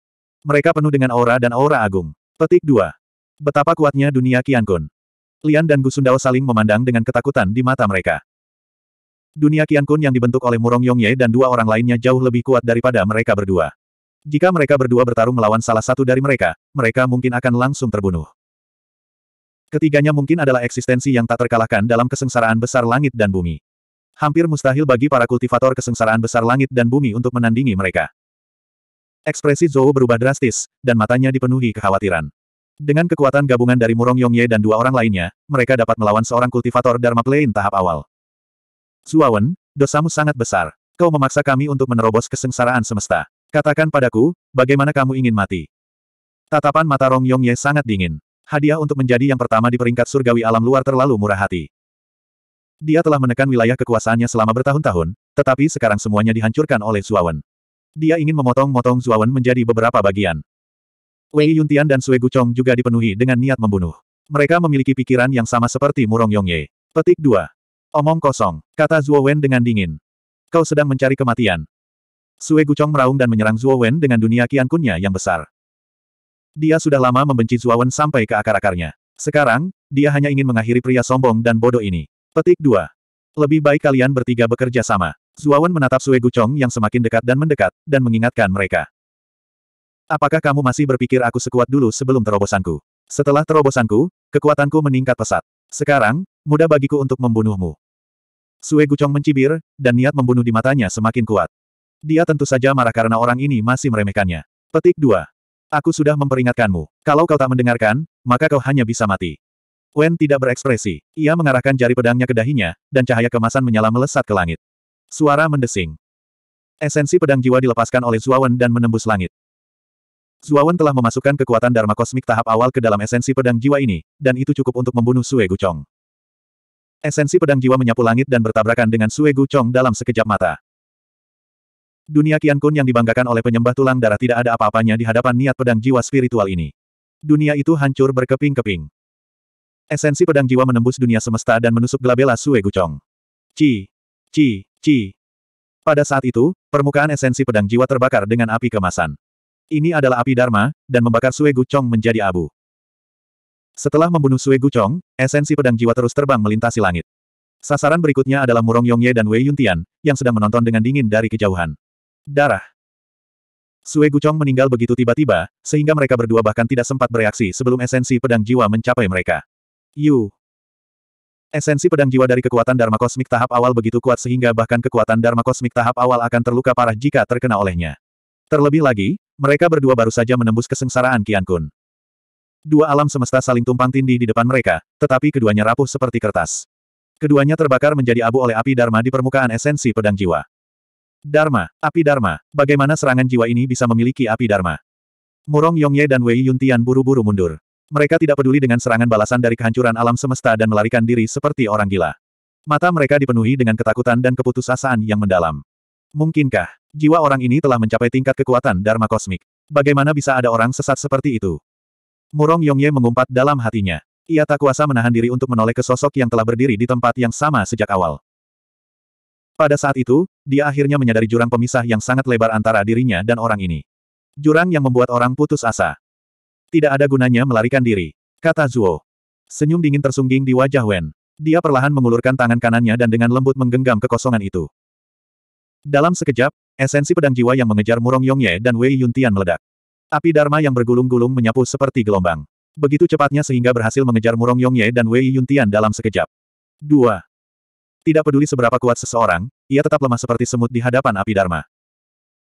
Mereka penuh dengan aura dan aura agung. Petik 2. Betapa kuatnya dunia Kian Kun. Lian dan Gusundao saling memandang dengan ketakutan di mata mereka. Dunia Qian Kun yang dibentuk oleh Murong Yongye dan dua orang lainnya jauh lebih kuat daripada mereka berdua. Jika mereka berdua bertarung melawan salah satu dari mereka, mereka mungkin akan langsung terbunuh. Ketiganya mungkin adalah eksistensi yang tak terkalahkan dalam kesengsaraan besar langit dan bumi. Hampir mustahil bagi para kultivator kesengsaraan besar langit dan bumi untuk menandingi mereka. Ekspresi Zhou berubah drastis, dan matanya dipenuhi kekhawatiran. Dengan kekuatan gabungan dari Murong Yongye dan dua orang lainnya, mereka dapat melawan seorang kultivator Dharma Plane tahap awal. Zuawan, dosamu sangat besar. Kau memaksa kami untuk menerobos kesengsaraan semesta. Katakan padaku, bagaimana kamu ingin mati? Tatapan mata Rong Yongye sangat dingin. Hadiah untuk menjadi yang pertama di peringkat surgawi alam luar terlalu murah hati. Dia telah menekan wilayah kekuasaannya selama bertahun-tahun, tetapi sekarang semuanya dihancurkan oleh Zuawan. Dia ingin memotong-motong Zuawan menjadi beberapa bagian. Wei Yuntian dan Sue Guchong juga dipenuhi dengan niat membunuh. Mereka memiliki pikiran yang sama seperti Murong Yongye. Petik 2. Omong kosong, kata Zuo Wen dengan dingin. Kau sedang mencari kematian. Sue Guchong meraung dan menyerang Zuo Wen dengan dunia kian kunnya yang besar. Dia sudah lama membenci Zuo Wen sampai ke akar-akarnya. Sekarang, dia hanya ingin mengakhiri pria sombong dan bodoh ini. Petik 2. Lebih baik kalian bertiga bekerja sama. Zuawan menatap Sue Guchong yang semakin dekat dan mendekat, dan mengingatkan mereka. Apakah kamu masih berpikir aku sekuat dulu sebelum terobosanku? Setelah terobosanku, kekuatanku meningkat pesat. Sekarang, mudah bagiku untuk membunuhmu. Sue Guchong mencibir, dan niat membunuh di matanya semakin kuat. Dia tentu saja marah karena orang ini masih meremehkannya. Petik 2. Aku sudah memperingatkanmu. Kalau kau tak mendengarkan, maka kau hanya bisa mati. Wen tidak berekspresi. Ia mengarahkan jari pedangnya ke dahinya, dan cahaya kemasan menyala melesat ke langit. Suara mendesing. Esensi pedang jiwa dilepaskan oleh Zuawan dan menembus langit. Zuawan telah memasukkan kekuatan Dharma Kosmik tahap awal ke dalam esensi pedang jiwa ini, dan itu cukup untuk membunuh Sue Guchong. Esensi pedang jiwa menyapu langit dan bertabrakan dengan Sue Guchong dalam sekejap mata. Dunia Kian Kun yang dibanggakan oleh penyembah tulang darah tidak ada apa-apanya di hadapan niat pedang jiwa spiritual ini. Dunia itu hancur berkeping-keping. Esensi pedang jiwa menembus dunia semesta dan menusuk gelabela Sue Guchong. Ci, ci, ci. Pada saat itu, permukaan esensi pedang jiwa terbakar dengan api kemasan. Ini adalah api Dharma, dan membakar Sue Guchong menjadi abu. Setelah membunuh Sue Guchong, esensi pedang jiwa terus terbang melintasi langit. Sasaran berikutnya adalah Murong Yongye dan Wei Yuntian, yang sedang menonton dengan dingin dari kejauhan. Darah. Sue Guchong meninggal begitu tiba-tiba, sehingga mereka berdua bahkan tidak sempat bereaksi sebelum esensi pedang jiwa mencapai mereka. Yu. Esensi pedang jiwa dari kekuatan Dharma Kosmik tahap awal begitu kuat sehingga bahkan kekuatan Dharma Kosmik tahap awal akan terluka parah jika terkena olehnya. Terlebih lagi, mereka berdua baru saja menembus kesengsaraan Kian Kun. Dua alam semesta saling tumpang tindih di depan mereka, tetapi keduanya rapuh seperti kertas. Keduanya terbakar menjadi abu oleh api Dharma di permukaan esensi pedang jiwa. Dharma, api Dharma, bagaimana serangan jiwa ini bisa memiliki api Dharma? Murong Yongye dan Wei Yuntian buru-buru mundur. Mereka tidak peduli dengan serangan balasan dari kehancuran alam semesta dan melarikan diri seperti orang gila. Mata mereka dipenuhi dengan ketakutan dan keputusasaan yang mendalam. Mungkinkah, jiwa orang ini telah mencapai tingkat kekuatan Dharma Kosmik? Bagaimana bisa ada orang sesat seperti itu? Murong Yongye mengumpat dalam hatinya. Ia tak kuasa menahan diri untuk menoleh ke sosok yang telah berdiri di tempat yang sama sejak awal. Pada saat itu, dia akhirnya menyadari jurang pemisah yang sangat lebar antara dirinya dan orang ini. Jurang yang membuat orang putus asa. Tidak ada gunanya melarikan diri, kata Zuo. Senyum dingin tersungging di wajah Wen. Dia perlahan mengulurkan tangan kanannya dan dengan lembut menggenggam kekosongan itu. Dalam sekejap, esensi pedang jiwa yang mengejar Murong Yongye dan Wei Yuntian meledak. Api Dharma yang bergulung-gulung menyapu seperti gelombang. Begitu cepatnya sehingga berhasil mengejar Murong Yongye dan Wei Yuntian dalam sekejap. 2. Tidak peduli seberapa kuat seseorang, ia tetap lemah seperti semut di hadapan api Dharma.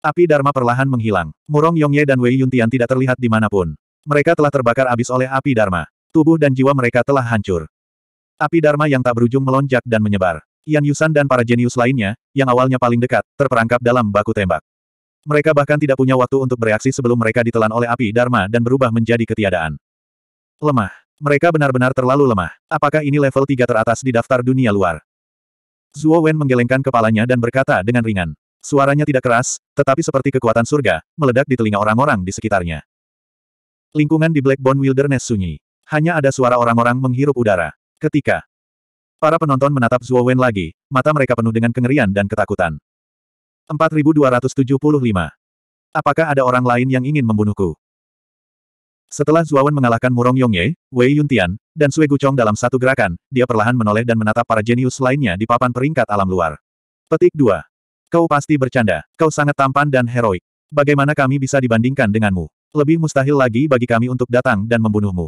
Api Dharma perlahan menghilang. Murong Yongye dan Wei Yuntian tidak terlihat di mana pun. Mereka telah terbakar habis oleh api Dharma. Tubuh dan jiwa mereka telah hancur. Api Dharma yang tak berujung melonjak dan menyebar. Yan Yusan dan para jenius lainnya, yang awalnya paling dekat, terperangkap dalam baku tembak. Mereka bahkan tidak punya waktu untuk bereaksi sebelum mereka ditelan oleh api Dharma dan berubah menjadi ketiadaan. Lemah. Mereka benar-benar terlalu lemah. Apakah ini level 3 teratas di daftar dunia luar? Zuo Wen menggelengkan kepalanya dan berkata dengan ringan. Suaranya tidak keras, tetapi seperti kekuatan surga, meledak di telinga orang-orang di sekitarnya. Lingkungan di Blackbone Wilderness sunyi. Hanya ada suara orang-orang menghirup udara. Ketika para penonton menatap Zuo Wen lagi, mata mereka penuh dengan kengerian dan ketakutan. 4275. Apakah ada orang lain yang ingin membunuhku? Setelah Zuawan mengalahkan Murong Yongye, Wei Yuntian, dan Sue Guchong dalam satu gerakan, dia perlahan menoleh dan menatap para jenius lainnya di papan peringkat alam luar. Petik 2. Kau pasti bercanda. Kau sangat tampan dan heroik. Bagaimana kami bisa dibandingkan denganmu? Lebih mustahil lagi bagi kami untuk datang dan membunuhmu.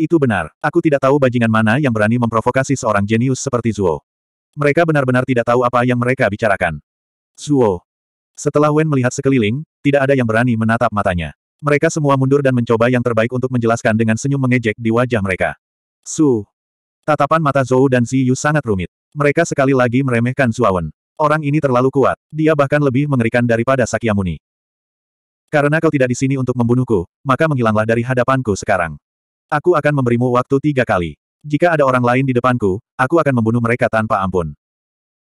Itu benar, aku tidak tahu bajingan mana yang berani memprovokasi seorang jenius seperti Zuo. Mereka benar-benar tidak tahu apa yang mereka bicarakan. Zuo. Setelah Wen melihat sekeliling, tidak ada yang berani menatap matanya. Mereka semua mundur dan mencoba yang terbaik untuk menjelaskan dengan senyum mengejek di wajah mereka. Su. Tatapan mata Zhou dan Ziyu sangat rumit. Mereka sekali lagi meremehkan Zuawan. Orang ini terlalu kuat. Dia bahkan lebih mengerikan daripada Sakyamuni. Karena kau tidak di sini untuk membunuhku, maka menghilanglah dari hadapanku sekarang. Aku akan memberimu waktu tiga kali. Jika ada orang lain di depanku, aku akan membunuh mereka tanpa ampun.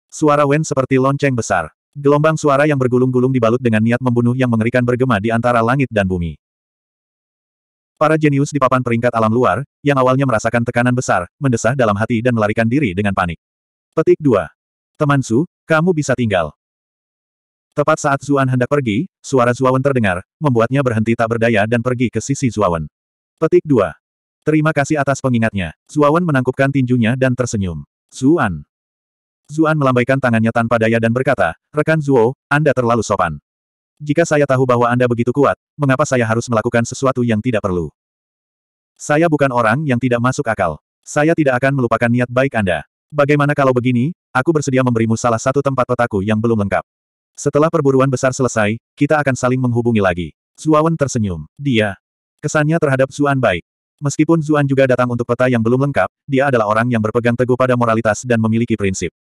Suara Wen seperti lonceng besar. Gelombang suara yang bergulung-gulung dibalut dengan niat membunuh yang mengerikan bergema di antara langit dan bumi. Para jenius di papan peringkat alam luar, yang awalnya merasakan tekanan besar, mendesah dalam hati dan melarikan diri dengan panik. Petik 2. Teman Su, kamu bisa tinggal. Tepat saat Zuan hendak pergi, suara Zuawan terdengar, membuatnya berhenti tak berdaya dan pergi ke sisi Zuawan. Petik 2. Terima kasih atas pengingatnya. Zuawan menangkupkan tinjunya dan tersenyum. Zuan. Zuan melambaikan tangannya tanpa daya dan berkata, Rekan Zuo, Anda terlalu sopan. Jika saya tahu bahwa Anda begitu kuat, mengapa saya harus melakukan sesuatu yang tidak perlu? Saya bukan orang yang tidak masuk akal. Saya tidak akan melupakan niat baik Anda. Bagaimana kalau begini, aku bersedia memberimu salah satu tempat petaku yang belum lengkap. Setelah perburuan besar selesai, kita akan saling menghubungi lagi. Zuawan tersenyum. Dia. Kesannya terhadap Zuan baik. Meskipun Zuan juga datang untuk peta yang belum lengkap, dia adalah orang yang berpegang teguh pada moralitas dan memiliki prinsip.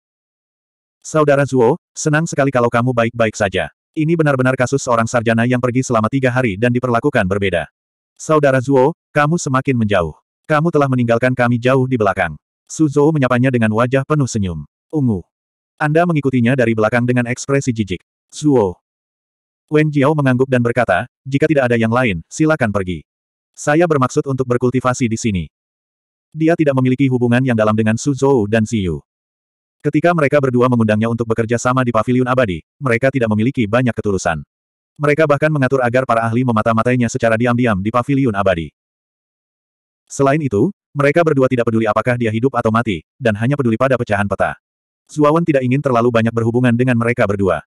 Saudara Zuo, senang sekali kalau kamu baik-baik saja. Ini benar-benar kasus seorang sarjana yang pergi selama tiga hari dan diperlakukan berbeda. Saudara Zuo, kamu semakin menjauh. Kamu telah meninggalkan kami jauh di belakang. Su Zhou menyapanya dengan wajah penuh senyum. Ungu. Anda mengikutinya dari belakang dengan ekspresi jijik. Zuo. Wen Jiao mengangguk dan berkata, jika tidak ada yang lain, silakan pergi. Saya bermaksud untuk berkultivasi di sini. Dia tidak memiliki hubungan yang dalam dengan Su Zhou dan Ziyu. Ketika mereka berdua mengundangnya untuk bekerja sama di pavilion abadi, mereka tidak memiliki banyak ketulusan. Mereka bahkan mengatur agar para ahli memata-matainya secara diam-diam di pavilion abadi. Selain itu, mereka berdua tidak peduli apakah dia hidup atau mati, dan hanya peduli pada pecahan peta. Zuawan tidak ingin terlalu banyak berhubungan dengan mereka berdua.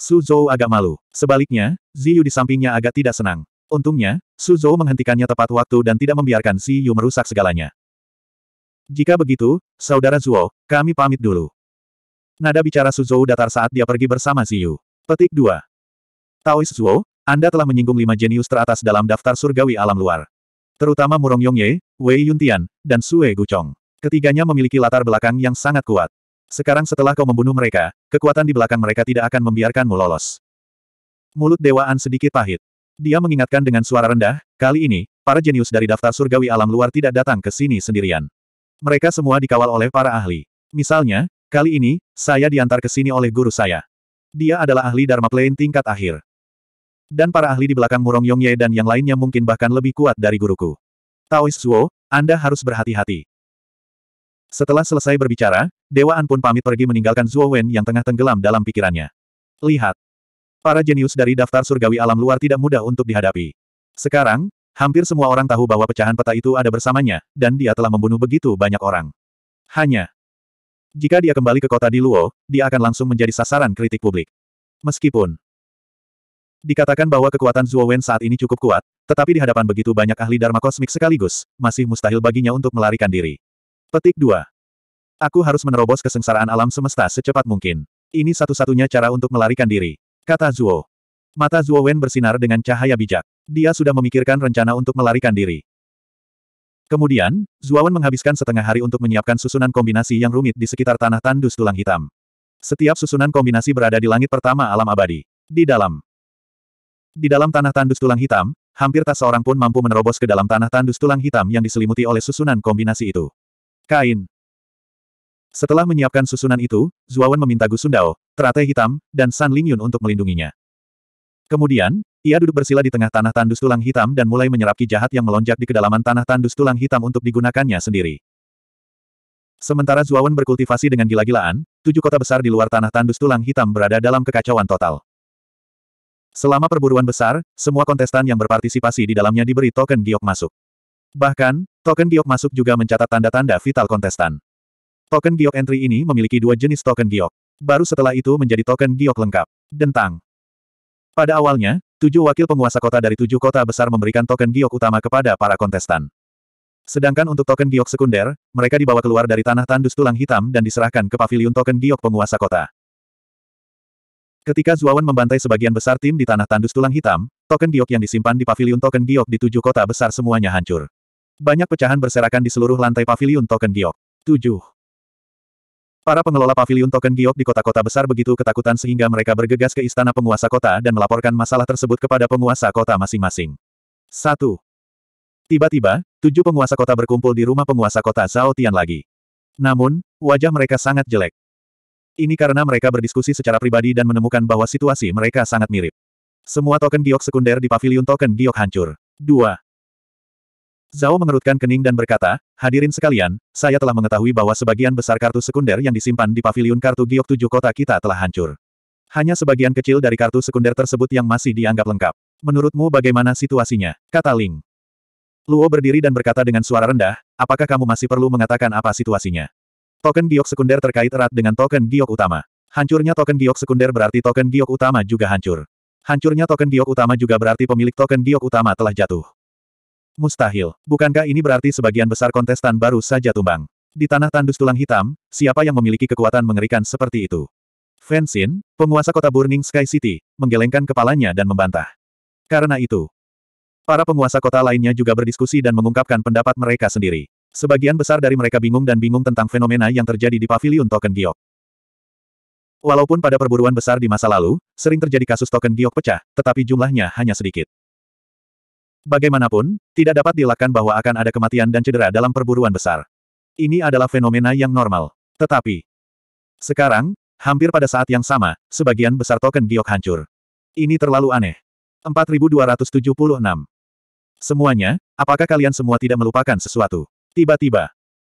Su Zhou agak malu. Sebaliknya, Ziyu di sampingnya agak tidak senang. Untungnya, Su Zhou menghentikannya tepat waktu dan tidak membiarkan Si Yu merusak segalanya. Jika begitu, Saudara Zuo, kami pamit dulu. Nada bicara Su Zhou datar saat dia pergi bersama Si Yu. Petik 2. Taois Zuo, Anda telah menyinggung lima jenius teratas dalam daftar surgawi alam luar. Terutama Murong Yongye, Wei Yuntian, dan Sue Guchong. Ketiganya memiliki latar belakang yang sangat kuat. Sekarang setelah kau membunuh mereka, kekuatan di belakang mereka tidak akan membiarkanmu lolos. Mulut dewaan sedikit pahit. Dia mengingatkan dengan suara rendah, kali ini, para jenius dari daftar surgawi alam luar tidak datang ke sini sendirian. Mereka semua dikawal oleh para ahli. Misalnya, kali ini, saya diantar ke sini oleh guru saya. Dia adalah ahli Dharma Plane tingkat akhir. Dan para ahli di belakang Murong Yongye dan yang lainnya mungkin bahkan lebih kuat dari guruku. Taois Zuo, Anda harus berhati-hati. Setelah selesai berbicara, Dewa An pun pamit pergi meninggalkan Zuo Wen yang tengah tenggelam dalam pikirannya. Lihat, Para jenius dari daftar surgawi alam luar tidak mudah untuk dihadapi. Sekarang, hampir semua orang tahu bahwa pecahan peta itu ada bersamanya, dan dia telah membunuh begitu banyak orang. Hanya, jika dia kembali ke kota di Luo, dia akan langsung menjadi sasaran kritik publik. Meskipun dikatakan bahwa kekuatan Zuo Wen saat ini cukup kuat, tetapi di hadapan begitu banyak ahli Dharma kosmik sekaligus, masih mustahil baginya untuk melarikan diri. Petik 2. Aku harus menerobos kesengsaraan alam semesta secepat mungkin. Ini satu-satunya cara untuk melarikan diri kata Zuo. Mata Zuo Wen bersinar dengan cahaya bijak. Dia sudah memikirkan rencana untuk melarikan diri. Kemudian, Zuawan menghabiskan setengah hari untuk menyiapkan susunan kombinasi yang rumit di sekitar tanah tandus tulang hitam. Setiap susunan kombinasi berada di langit pertama alam abadi. Di dalam. Di dalam tanah tandus tulang hitam, hampir tak seorang pun mampu menerobos ke dalam tanah tandus tulang hitam yang diselimuti oleh susunan kombinasi itu. Kain. Setelah menyiapkan susunan itu, Zuawan meminta Gu Sundao, teratai hitam, dan San Lingyun untuk melindunginya. Kemudian, ia duduk bersila di tengah tanah tandus tulang hitam dan mulai menyerap ki jahat yang melonjak di kedalaman tanah tandus tulang hitam untuk digunakannya sendiri. Sementara Zuawan berkultivasi dengan gila-gilaan, tujuh kota besar di luar tanah tandus tulang hitam berada dalam kekacauan total. Selama perburuan besar, semua kontestan yang berpartisipasi di dalamnya diberi token giok masuk. Bahkan, token giok masuk juga mencatat tanda-tanda vital kontestan. Token giok entry ini memiliki dua jenis token giok. Baru setelah itu menjadi token giok lengkap. Dentang. Pada awalnya, tujuh wakil penguasa kota dari tujuh kota besar memberikan token giok utama kepada para kontestan. Sedangkan untuk token giok sekunder, mereka dibawa keluar dari tanah tandus tulang hitam dan diserahkan ke pavilion token giok penguasa kota. Ketika Zuawan membantai sebagian besar tim di tanah tandus tulang hitam, token giok yang disimpan di pavilion token giok di tujuh kota besar semuanya hancur. Banyak pecahan berserakan di seluruh lantai pavilion token giok. Tujuh. Para pengelola paviliun token giok di kota-kota besar begitu ketakutan sehingga mereka bergegas ke istana penguasa kota dan melaporkan masalah tersebut kepada penguasa kota masing-masing. 1. Tiba-tiba, tujuh penguasa kota berkumpul di rumah penguasa kota Zhao Tian lagi. Namun, wajah mereka sangat jelek. Ini karena mereka berdiskusi secara pribadi dan menemukan bahwa situasi mereka sangat mirip. Semua token giok sekunder di paviliun token giok hancur. 2. Zhao mengerutkan kening dan berkata, hadirin sekalian, saya telah mengetahui bahwa sebagian besar kartu sekunder yang disimpan di paviliun kartu giok tujuh kota kita telah hancur. Hanya sebagian kecil dari kartu sekunder tersebut yang masih dianggap lengkap. Menurutmu bagaimana situasinya? Kata Ling. Luo berdiri dan berkata dengan suara rendah, apakah kamu masih perlu mengatakan apa situasinya? Token giok sekunder terkait erat dengan token giok utama. Hancurnya token giok sekunder berarti token giok utama juga hancur. Hancurnya token giok utama juga berarti pemilik token giok utama telah jatuh. Mustahil. Bukankah ini berarti sebagian besar kontestan baru saja tumbang? Di tanah tandus tulang hitam, siapa yang memiliki kekuatan mengerikan seperti itu? Fensin, penguasa kota Burning Sky City, menggelengkan kepalanya dan membantah. Karena itu, para penguasa kota lainnya juga berdiskusi dan mengungkapkan pendapat mereka sendiri. Sebagian besar dari mereka bingung dan bingung tentang fenomena yang terjadi di pavilion token giok. Walaupun pada perburuan besar di masa lalu, sering terjadi kasus token giok pecah, tetapi jumlahnya hanya sedikit. Bagaimanapun, tidak dapat dielakkan bahwa akan ada kematian dan cedera dalam perburuan besar. Ini adalah fenomena yang normal. Tetapi, sekarang, hampir pada saat yang sama, sebagian besar token giok hancur. Ini terlalu aneh. 4276. Semuanya, apakah kalian semua tidak melupakan sesuatu? Tiba-tiba,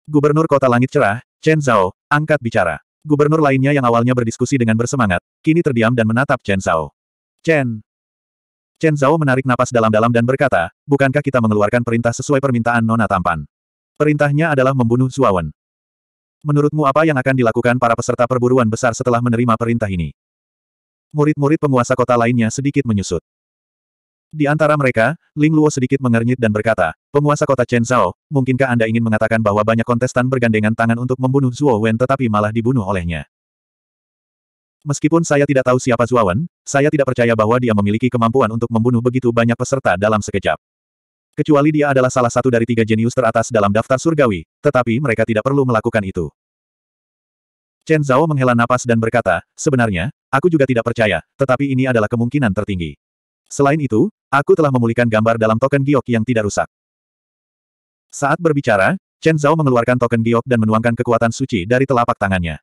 Gubernur Kota Langit Cerah, Chen Zhao, angkat bicara. Gubernur lainnya yang awalnya berdiskusi dengan bersemangat, kini terdiam dan menatap Chen Zhao. Chen, Chen Zhao menarik napas dalam-dalam dan berkata, bukankah kita mengeluarkan perintah sesuai permintaan Nona Tampan? Perintahnya adalah membunuh Zuawan. Menurutmu apa yang akan dilakukan para peserta perburuan besar setelah menerima perintah ini? Murid-murid penguasa kota lainnya sedikit menyusut. Di antara mereka, Ling Luo sedikit mengernyit dan berkata, penguasa kota Chen Zhao, mungkinkah Anda ingin mengatakan bahwa banyak kontestan bergandengan tangan untuk membunuh Zuo Wen tetapi malah dibunuh olehnya? Meskipun saya tidak tahu siapa Zuawan, saya tidak percaya bahwa dia memiliki kemampuan untuk membunuh begitu banyak peserta dalam sekejap. Kecuali dia adalah salah satu dari tiga jenius teratas dalam daftar surgawi, tetapi mereka tidak perlu melakukan itu. Chen Zhao menghela napas dan berkata, sebenarnya, aku juga tidak percaya, tetapi ini adalah kemungkinan tertinggi. Selain itu, aku telah memulihkan gambar dalam token giok yang tidak rusak. Saat berbicara, Chen Zhao mengeluarkan token giok dan menuangkan kekuatan suci dari telapak tangannya.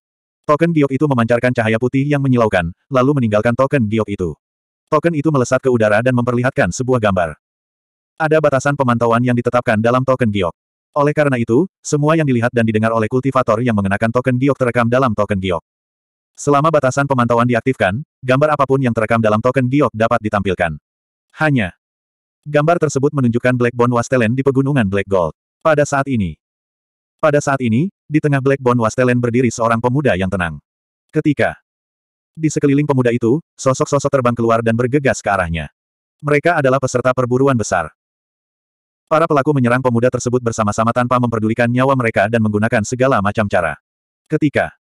Token giok itu memancarkan cahaya putih yang menyilaukan, lalu meninggalkan token giok itu. Token itu melesat ke udara dan memperlihatkan sebuah gambar. Ada batasan pemantauan yang ditetapkan dalam token giok. Oleh karena itu, semua yang dilihat dan didengar oleh kultivator yang mengenakan token giok terekam dalam token giok. Selama batasan pemantauan diaktifkan, gambar apa pun yang terekam dalam token giok dapat ditampilkan. Hanya. Gambar tersebut menunjukkan Black Bone Wastelen di pegunungan Black Gold. Pada saat ini, pada saat ini, di tengah Black Bone Wastelen berdiri seorang pemuda yang tenang. Ketika di sekeliling pemuda itu, sosok-sosok terbang keluar dan bergegas ke arahnya. Mereka adalah peserta perburuan besar. Para pelaku menyerang pemuda tersebut bersama-sama tanpa memperdulikan nyawa mereka dan menggunakan segala macam cara. Ketika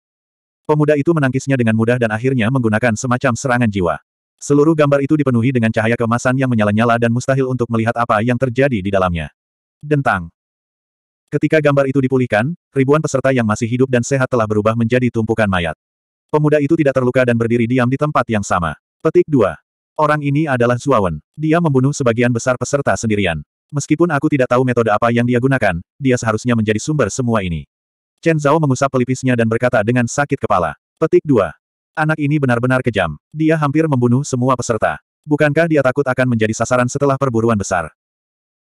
pemuda itu menangkisnya dengan mudah dan akhirnya menggunakan semacam serangan jiwa. Seluruh gambar itu dipenuhi dengan cahaya kemasan yang menyala-nyala dan mustahil untuk melihat apa yang terjadi di dalamnya. Dentang. Ketika gambar itu dipulihkan, ribuan peserta yang masih hidup dan sehat telah berubah menjadi tumpukan mayat. Pemuda itu tidak terluka dan berdiri diam di tempat yang sama. Petik 2. Orang ini adalah Zuawan. Dia membunuh sebagian besar peserta sendirian. Meskipun aku tidak tahu metode apa yang dia gunakan, dia seharusnya menjadi sumber semua ini. Chen Zhao mengusap pelipisnya dan berkata dengan sakit kepala. Petik 2. Anak ini benar-benar kejam. Dia hampir membunuh semua peserta. Bukankah dia takut akan menjadi sasaran setelah perburuan besar?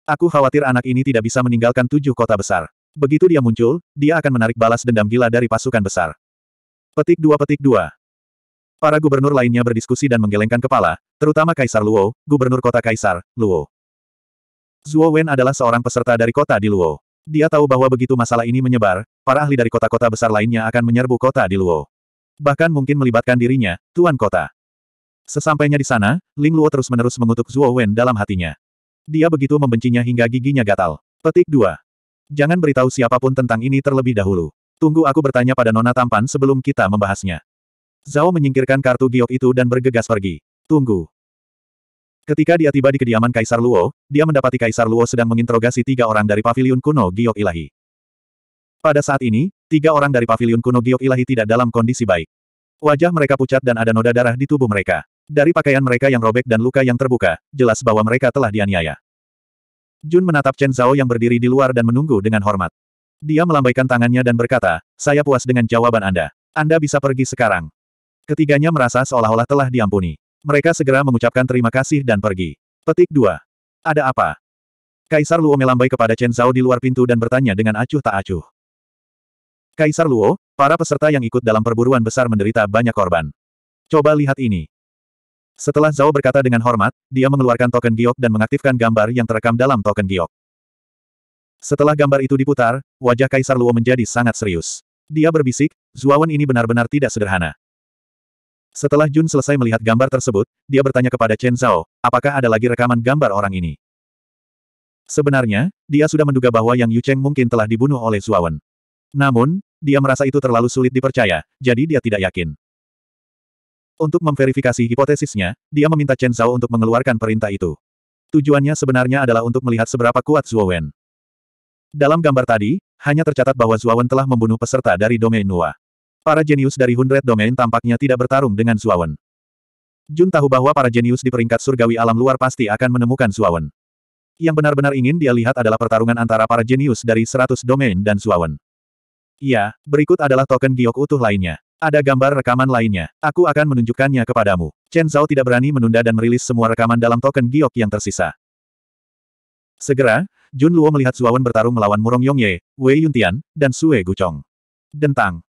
Aku khawatir anak ini tidak bisa meninggalkan tujuh kota besar. Begitu dia muncul, dia akan menarik balas dendam gila dari pasukan besar. Petik dua petik dua. Para gubernur lainnya berdiskusi dan menggelengkan kepala, terutama Kaisar Luo, gubernur kota Kaisar, Luo. Zuo Wen adalah seorang peserta dari kota di Luo. Dia tahu bahwa begitu masalah ini menyebar, para ahli dari kota-kota besar lainnya akan menyerbu kota di Luo. Bahkan mungkin melibatkan dirinya, tuan kota. Sesampainya di sana, Ling Luo terus-menerus mengutuk Zuo Wen dalam hatinya. Dia begitu membencinya hingga giginya gatal. Petik 2. Jangan beritahu siapa pun tentang ini terlebih dahulu. Tunggu aku bertanya pada Nona Tampan sebelum kita membahasnya. Zhao menyingkirkan kartu giok itu dan bergegas pergi. Tunggu. Ketika dia tiba di kediaman Kaisar Luo, dia mendapati Kaisar Luo sedang menginterogasi tiga orang dari paviliun kuno giok ilahi. Pada saat ini, tiga orang dari pavilion kuno giok ilahi tidak dalam kondisi baik. Wajah mereka pucat dan ada noda darah di tubuh mereka. Dari pakaian mereka yang robek dan luka yang terbuka, jelas bahwa mereka telah dianiaya. Jun menatap Chen Zhao yang berdiri di luar dan menunggu dengan hormat. Dia melambaikan tangannya dan berkata, saya puas dengan jawaban Anda. Anda bisa pergi sekarang. Ketiganya merasa seolah-olah telah diampuni. Mereka segera mengucapkan terima kasih dan pergi. Petik 2. Ada apa? Kaisar Luo melambai kepada Chen Zhao di luar pintu dan bertanya dengan acuh tak acuh. Kaisar Luo, para peserta yang ikut dalam perburuan besar menderita banyak korban. Coba lihat ini. Setelah Zhao berkata dengan hormat, dia mengeluarkan token giok dan mengaktifkan gambar yang terekam dalam token giok. Setelah gambar itu diputar, wajah Kaisar Luo menjadi sangat serius. Dia berbisik, Zuawan ini benar-benar tidak sederhana. Setelah Jun selesai melihat gambar tersebut, dia bertanya kepada Chen Zhao, apakah ada lagi rekaman gambar orang ini? Sebenarnya, dia sudah menduga bahwa Yang Yu Cheng mungkin telah dibunuh oleh Zuawan. Namun, dia merasa itu terlalu sulit dipercaya, jadi dia tidak yakin. Untuk memverifikasi hipotesisnya, dia meminta Chen Zhao untuk mengeluarkan perintah itu. Tujuannya sebenarnya adalah untuk melihat seberapa kuat Zuowen. Dalam gambar tadi, hanya tercatat bahwa Zuawan telah membunuh peserta dari domain Nua. Para jenius dari Hundred Domain tampaknya tidak bertarung dengan Zuawan. Jun tahu bahwa para jenius di peringkat surgawi alam luar pasti akan menemukan Zuawan. Yang benar-benar ingin dia lihat adalah pertarungan antara para jenius dari 100 domain dan Zuawan. Iya, berikut adalah token giok utuh lainnya. Ada gambar rekaman lainnya. Aku akan menunjukkannya kepadamu. Chen Zhao tidak berani menunda dan merilis semua rekaman dalam token giok yang tersisa. Segera, Jun Luo melihat Zuawan bertarung melawan Murong Yongye, Wei Yuntian, dan Sue Guchong. Dentang.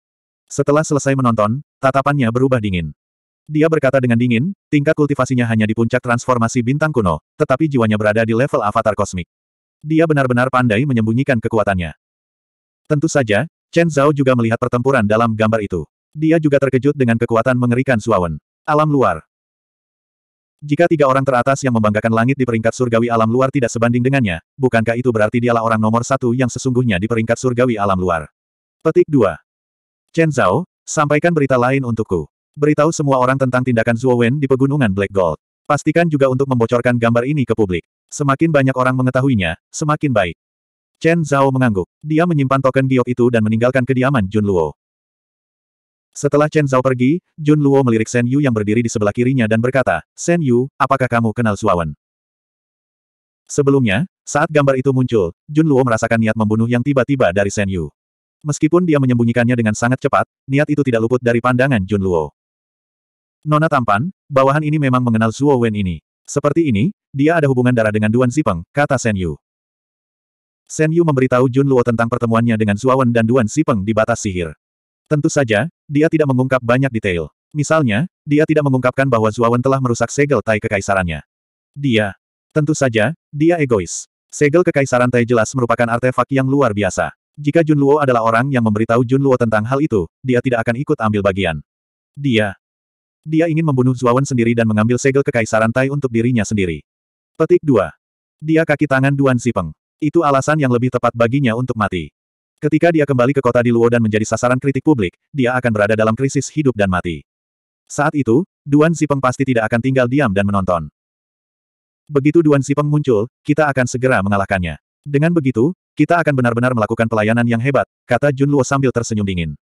Setelah selesai menonton, tatapannya berubah dingin. Dia berkata dengan dingin, tingkat kultivasinya hanya di puncak transformasi bintang kuno, tetapi jiwanya berada di level avatar kosmik. Dia benar-benar pandai menyembunyikan kekuatannya. Tentu saja, Chen Zhao juga melihat pertempuran dalam gambar itu. Dia juga terkejut dengan kekuatan mengerikan Zuawan. Alam luar. Jika tiga orang teratas yang membanggakan langit di peringkat surgawi alam luar tidak sebanding dengannya, bukankah itu berarti dialah orang nomor satu yang sesungguhnya di peringkat surgawi alam luar? Petik 2. Chen Zhao, sampaikan berita lain untukku. Beritahu semua orang tentang tindakan Zuo Wen di pegunungan Black Gold. Pastikan juga untuk membocorkan gambar ini ke publik. Semakin banyak orang mengetahuinya, semakin baik. Chen Zhao mengangguk. Dia menyimpan token giok itu dan meninggalkan kediaman Jun Luo. Setelah Chen Zhao pergi, Jun Luo melirik Shen Yu yang berdiri di sebelah kirinya dan berkata, Shen Yu, apakah kamu kenal Suawan? Sebelumnya, saat gambar itu muncul, Jun Luo merasakan niat membunuh yang tiba-tiba dari Shen Yu. Meskipun dia menyembunyikannya dengan sangat cepat, niat itu tidak luput dari pandangan Jun Luo. Nona tampan, bawahan ini memang mengenal Zuo Wen ini. Seperti ini, dia ada hubungan darah dengan Duan Zipeng, kata Shen Yu. Shen Yu memberitahu Jun Luo tentang pertemuannya dengan Zuawan dan Duan Zipeng di batas sihir. Tentu saja, dia tidak mengungkap banyak detail. Misalnya, dia tidak mengungkapkan bahwa Zuawan telah merusak segel Tai kekaisarannya. Dia. Tentu saja, dia egois. Segel kekaisaran Tai jelas merupakan artefak yang luar biasa. Jika Jun Luo adalah orang yang memberitahu Jun Luo tentang hal itu, dia tidak akan ikut ambil bagian. Dia. Dia ingin membunuh Zuawan sendiri dan mengambil segel kekaisaran Tai untuk dirinya sendiri. Petik 2. Dia kaki tangan Duan Sipeng. Itu alasan yang lebih tepat baginya untuk mati. Ketika dia kembali ke kota di Luo dan menjadi sasaran kritik publik, dia akan berada dalam krisis hidup dan mati. Saat itu, Duan Zipeng pasti tidak akan tinggal diam dan menonton. Begitu Duan Zipeng muncul, kita akan segera mengalahkannya. Dengan begitu, kita akan benar-benar melakukan pelayanan yang hebat, kata Jun Luo sambil tersenyum dingin.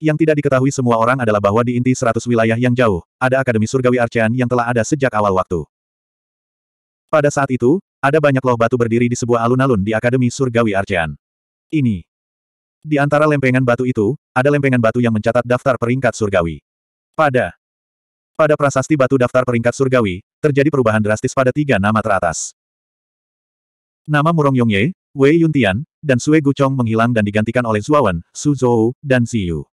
Yang tidak diketahui semua orang adalah bahwa di inti seratus wilayah yang jauh, ada Akademi Surgawi Archean yang telah ada sejak awal waktu. Pada saat itu, ada banyak loh batu berdiri di sebuah alun-alun di Akademi Surgawi Archean. Ini. Di antara lempengan batu itu, ada lempengan batu yang mencatat daftar peringkat surgawi. Pada pada prasasti batu daftar peringkat surgawi, terjadi perubahan drastis pada tiga nama teratas. Nama Murong Yongye, Wei Yuntian, dan Sue Guchong menghilang dan digantikan oleh Zuawan, Su Zhou, dan Ziyu.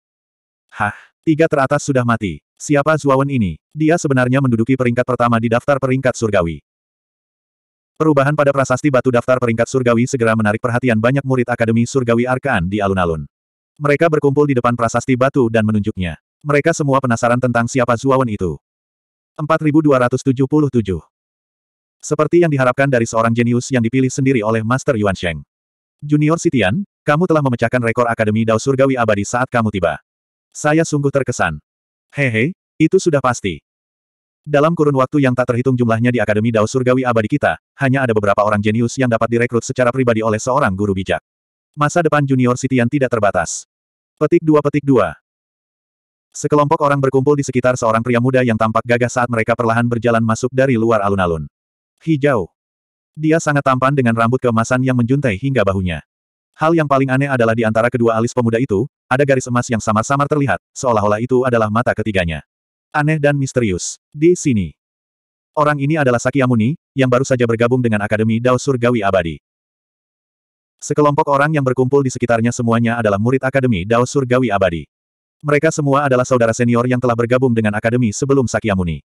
Hah, tiga teratas sudah mati. Siapa Zuawan ini? Dia sebenarnya menduduki peringkat pertama di daftar peringkat surgawi. Perubahan pada prasasti batu daftar peringkat surgawi segera menarik perhatian banyak murid Akademi Surgawi Arkaan di alun-alun. Mereka berkumpul di depan prasasti batu dan menunjuknya. Mereka semua penasaran tentang siapa Zuawan itu. 4277 Seperti yang diharapkan dari seorang jenius yang dipilih sendiri oleh Master Yuan Sheng. Junior Sitian, kamu telah memecahkan rekor Akademi Dao Surgawi Abadi saat kamu tiba. Saya sungguh terkesan. Hehe, itu sudah pasti. Dalam kurun waktu yang tak terhitung jumlahnya di Akademi Dao Surgawi Abadi kita, hanya ada beberapa orang jenius yang dapat direkrut secara pribadi oleh seorang guru bijak. Masa depan junior Sitian tidak terbatas. Petik 2 Petik 2 Sekelompok orang berkumpul di sekitar seorang pria muda yang tampak gagah saat mereka perlahan berjalan masuk dari luar alun-alun. Hijau. Dia sangat tampan dengan rambut keemasan yang menjuntai hingga bahunya. Hal yang paling aneh adalah di antara kedua alis pemuda itu, ada garis emas yang samar-samar terlihat, seolah-olah itu adalah mata ketiganya. Aneh dan misterius. Di sini. Orang ini adalah Sakyamuni, yang baru saja bergabung dengan Akademi Dao Surgawi Abadi. Sekelompok orang yang berkumpul di sekitarnya semuanya adalah murid Akademi Dao Surgawi Abadi. Mereka semua adalah saudara senior yang telah bergabung dengan Akademi sebelum Sakyamuni.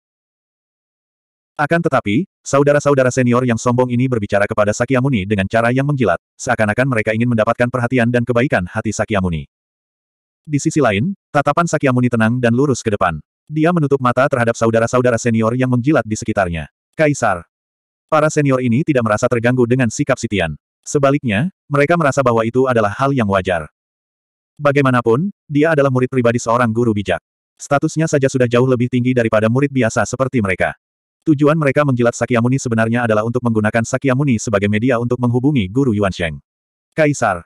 Akan tetapi, saudara-saudara senior yang sombong ini berbicara kepada Sakyamuni dengan cara yang menjilat, seakan-akan mereka ingin mendapatkan perhatian dan kebaikan hati Sakyamuni. Di sisi lain, tatapan Sakyamuni tenang dan lurus ke depan. Dia menutup mata terhadap saudara-saudara senior yang menjilat di sekitarnya. Kaisar. Para senior ini tidak merasa terganggu dengan sikap Sitian. Sebaliknya, mereka merasa bahwa itu adalah hal yang wajar. Bagaimanapun, dia adalah murid pribadi seorang guru bijak. Statusnya saja sudah jauh lebih tinggi daripada murid biasa seperti mereka. Tujuan mereka menjilat Sakyamuni sebenarnya adalah untuk menggunakan Sakyamuni sebagai media untuk menghubungi Guru Yuan Sheng. Kaisar.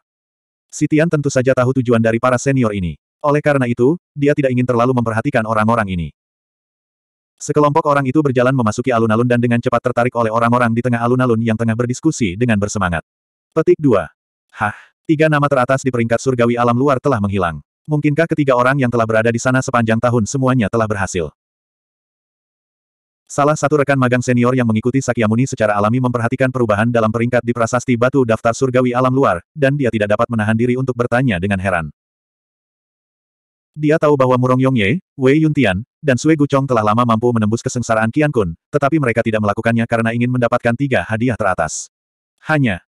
Sitian tentu saja tahu tujuan dari para senior ini. Oleh karena itu, dia tidak ingin terlalu memperhatikan orang-orang ini. Sekelompok orang itu berjalan memasuki alun-alun dan dengan cepat tertarik oleh orang-orang di tengah alun-alun yang tengah berdiskusi dengan bersemangat. Petik 2. Hah, tiga nama teratas di peringkat surgawi alam luar telah menghilang. Mungkinkah ketiga orang yang telah berada di sana sepanjang tahun semuanya telah berhasil? Salah satu rekan magang senior yang mengikuti Sakyamuni secara alami memperhatikan perubahan dalam peringkat di prasasti batu daftar surgawi alam luar, dan dia tidak dapat menahan diri untuk bertanya dengan heran. Dia tahu bahwa Murong Yongye, Wei Yuntian, dan Sui Guchong telah lama mampu menembus kesengsaraan Qian Kun, tetapi mereka tidak melakukannya karena ingin mendapatkan tiga hadiah teratas. Hanya.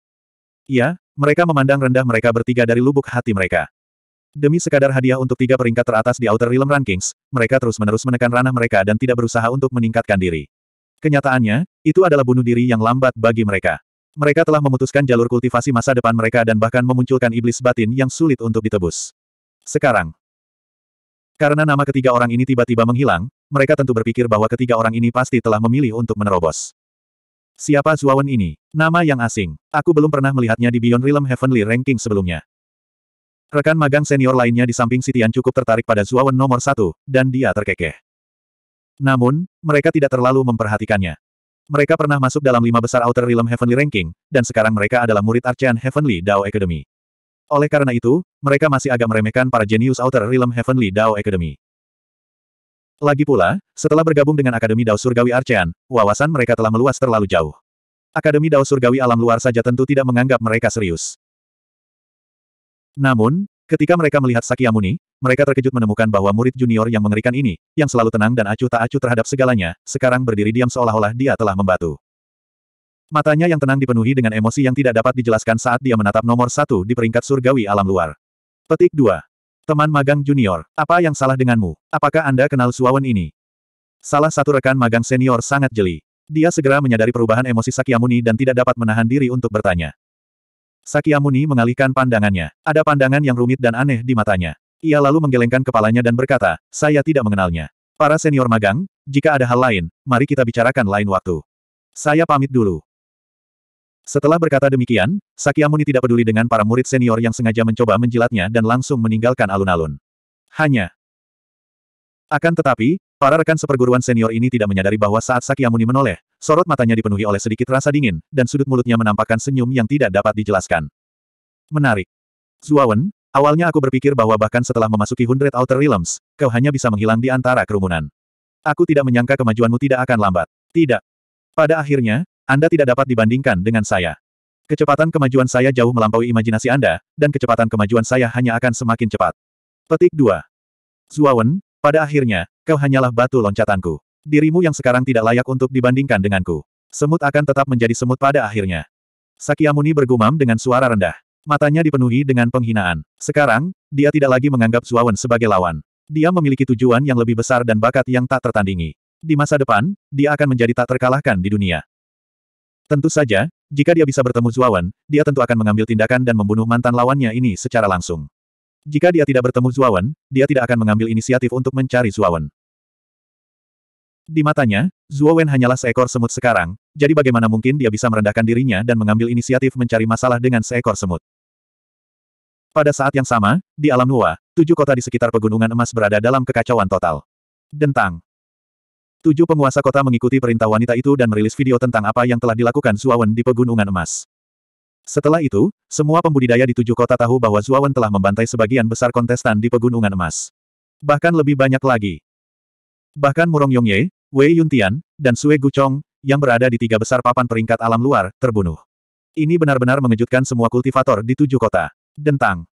Ya, mereka memandang rendah mereka bertiga dari lubuk hati mereka. Demi sekadar hadiah untuk tiga peringkat teratas di Outer Realm Rankings, mereka terus-menerus menekan ranah mereka dan tidak berusaha untuk meningkatkan diri. Kenyataannya, itu adalah bunuh diri yang lambat bagi mereka. Mereka telah memutuskan jalur kultivasi masa depan mereka dan bahkan memunculkan iblis batin yang sulit untuk ditebus. Sekarang, karena nama ketiga orang ini tiba-tiba menghilang, mereka tentu berpikir bahwa ketiga orang ini pasti telah memilih untuk menerobos. Siapa Zuawan ini? Nama yang asing. Aku belum pernah melihatnya di Beyond Realm Heavenly Ranking sebelumnya. Rekan magang senior lainnya di samping Sitian cukup tertarik pada Zuawan nomor satu, dan dia terkekeh. Namun, mereka tidak terlalu memperhatikannya. Mereka pernah masuk dalam lima besar Outer Realm Heavenly Ranking, dan sekarang mereka adalah murid Archean Heavenly Dao Academy. Oleh karena itu, mereka masih agak meremehkan para jenius Outer Realm Heavenly Dao Academy. Lagi pula, setelah bergabung dengan Akademi Dao Surgawi Archean, wawasan mereka telah meluas terlalu jauh. Akademi Dao Surgawi alam luar saja tentu tidak menganggap mereka serius. Namun, ketika mereka melihat Sakyamuni, mereka terkejut menemukan bahwa murid junior yang mengerikan ini, yang selalu tenang dan acuh tak acuh terhadap segalanya, sekarang berdiri diam seolah-olah dia telah membatu. Matanya yang tenang dipenuhi dengan emosi yang tidak dapat dijelaskan saat dia menatap nomor satu di peringkat surgawi alam luar. Petik 2. Teman magang junior, apa yang salah denganmu? Apakah Anda kenal Suawan ini? Salah satu rekan magang senior sangat jeli. Dia segera menyadari perubahan emosi Sakyamuni dan tidak dapat menahan diri untuk bertanya. Sakyamuni mengalihkan pandangannya. Ada pandangan yang rumit dan aneh di matanya. Ia lalu menggelengkan kepalanya dan berkata, saya tidak mengenalnya. Para senior magang, jika ada hal lain, mari kita bicarakan lain waktu. Saya pamit dulu. Setelah berkata demikian, Sakyamuni tidak peduli dengan para murid senior yang sengaja mencoba menjilatnya dan langsung meninggalkan alun-alun. Hanya. Akan tetapi, para rekan seperguruan senior ini tidak menyadari bahwa saat Sakyamuni menoleh, Sorot matanya dipenuhi oleh sedikit rasa dingin, dan sudut mulutnya menampakkan senyum yang tidak dapat dijelaskan. Menarik. Zuawan, awalnya aku berpikir bahwa bahkan setelah memasuki Hundred Outer Realms, kau hanya bisa menghilang di antara kerumunan. Aku tidak menyangka kemajuanmu tidak akan lambat. Tidak. Pada akhirnya, Anda tidak dapat dibandingkan dengan saya. Kecepatan kemajuan saya jauh melampaui imajinasi Anda, dan kecepatan kemajuan saya hanya akan semakin cepat. Petik 2. Zuawan, pada akhirnya, kau hanyalah batu loncatanku. Dirimu yang sekarang tidak layak untuk dibandingkan denganku. Semut akan tetap menjadi semut pada akhirnya. Sakyamuni bergumam dengan suara rendah. Matanya dipenuhi dengan penghinaan. Sekarang, dia tidak lagi menganggap Zuawan sebagai lawan. Dia memiliki tujuan yang lebih besar dan bakat yang tak tertandingi. Di masa depan, dia akan menjadi tak terkalahkan di dunia. Tentu saja, jika dia bisa bertemu Zuawan, dia tentu akan mengambil tindakan dan membunuh mantan lawannya ini secara langsung. Jika dia tidak bertemu Zuawan, dia tidak akan mengambil inisiatif untuk mencari Zuawan. Di matanya, Zuo Wen hanyalah seekor semut sekarang, jadi bagaimana mungkin dia bisa merendahkan dirinya dan mengambil inisiatif mencari masalah dengan seekor semut. Pada saat yang sama, di alam Nuwa, tujuh kota di sekitar pegunungan emas berada dalam kekacauan total. Dentang. Tujuh penguasa kota mengikuti perintah wanita itu dan merilis video tentang apa yang telah dilakukan Zuawan di pegunungan emas. Setelah itu, semua pembudidaya di tujuh kota tahu bahwa Zuawan telah membantai sebagian besar kontestan di pegunungan emas. Bahkan lebih banyak lagi. Bahkan Murong Yongye, Wei Yuntian, dan Sue Guchong, yang berada di tiga besar papan peringkat alam luar, terbunuh. Ini benar-benar mengejutkan semua kultivator di tujuh kota. Dentang.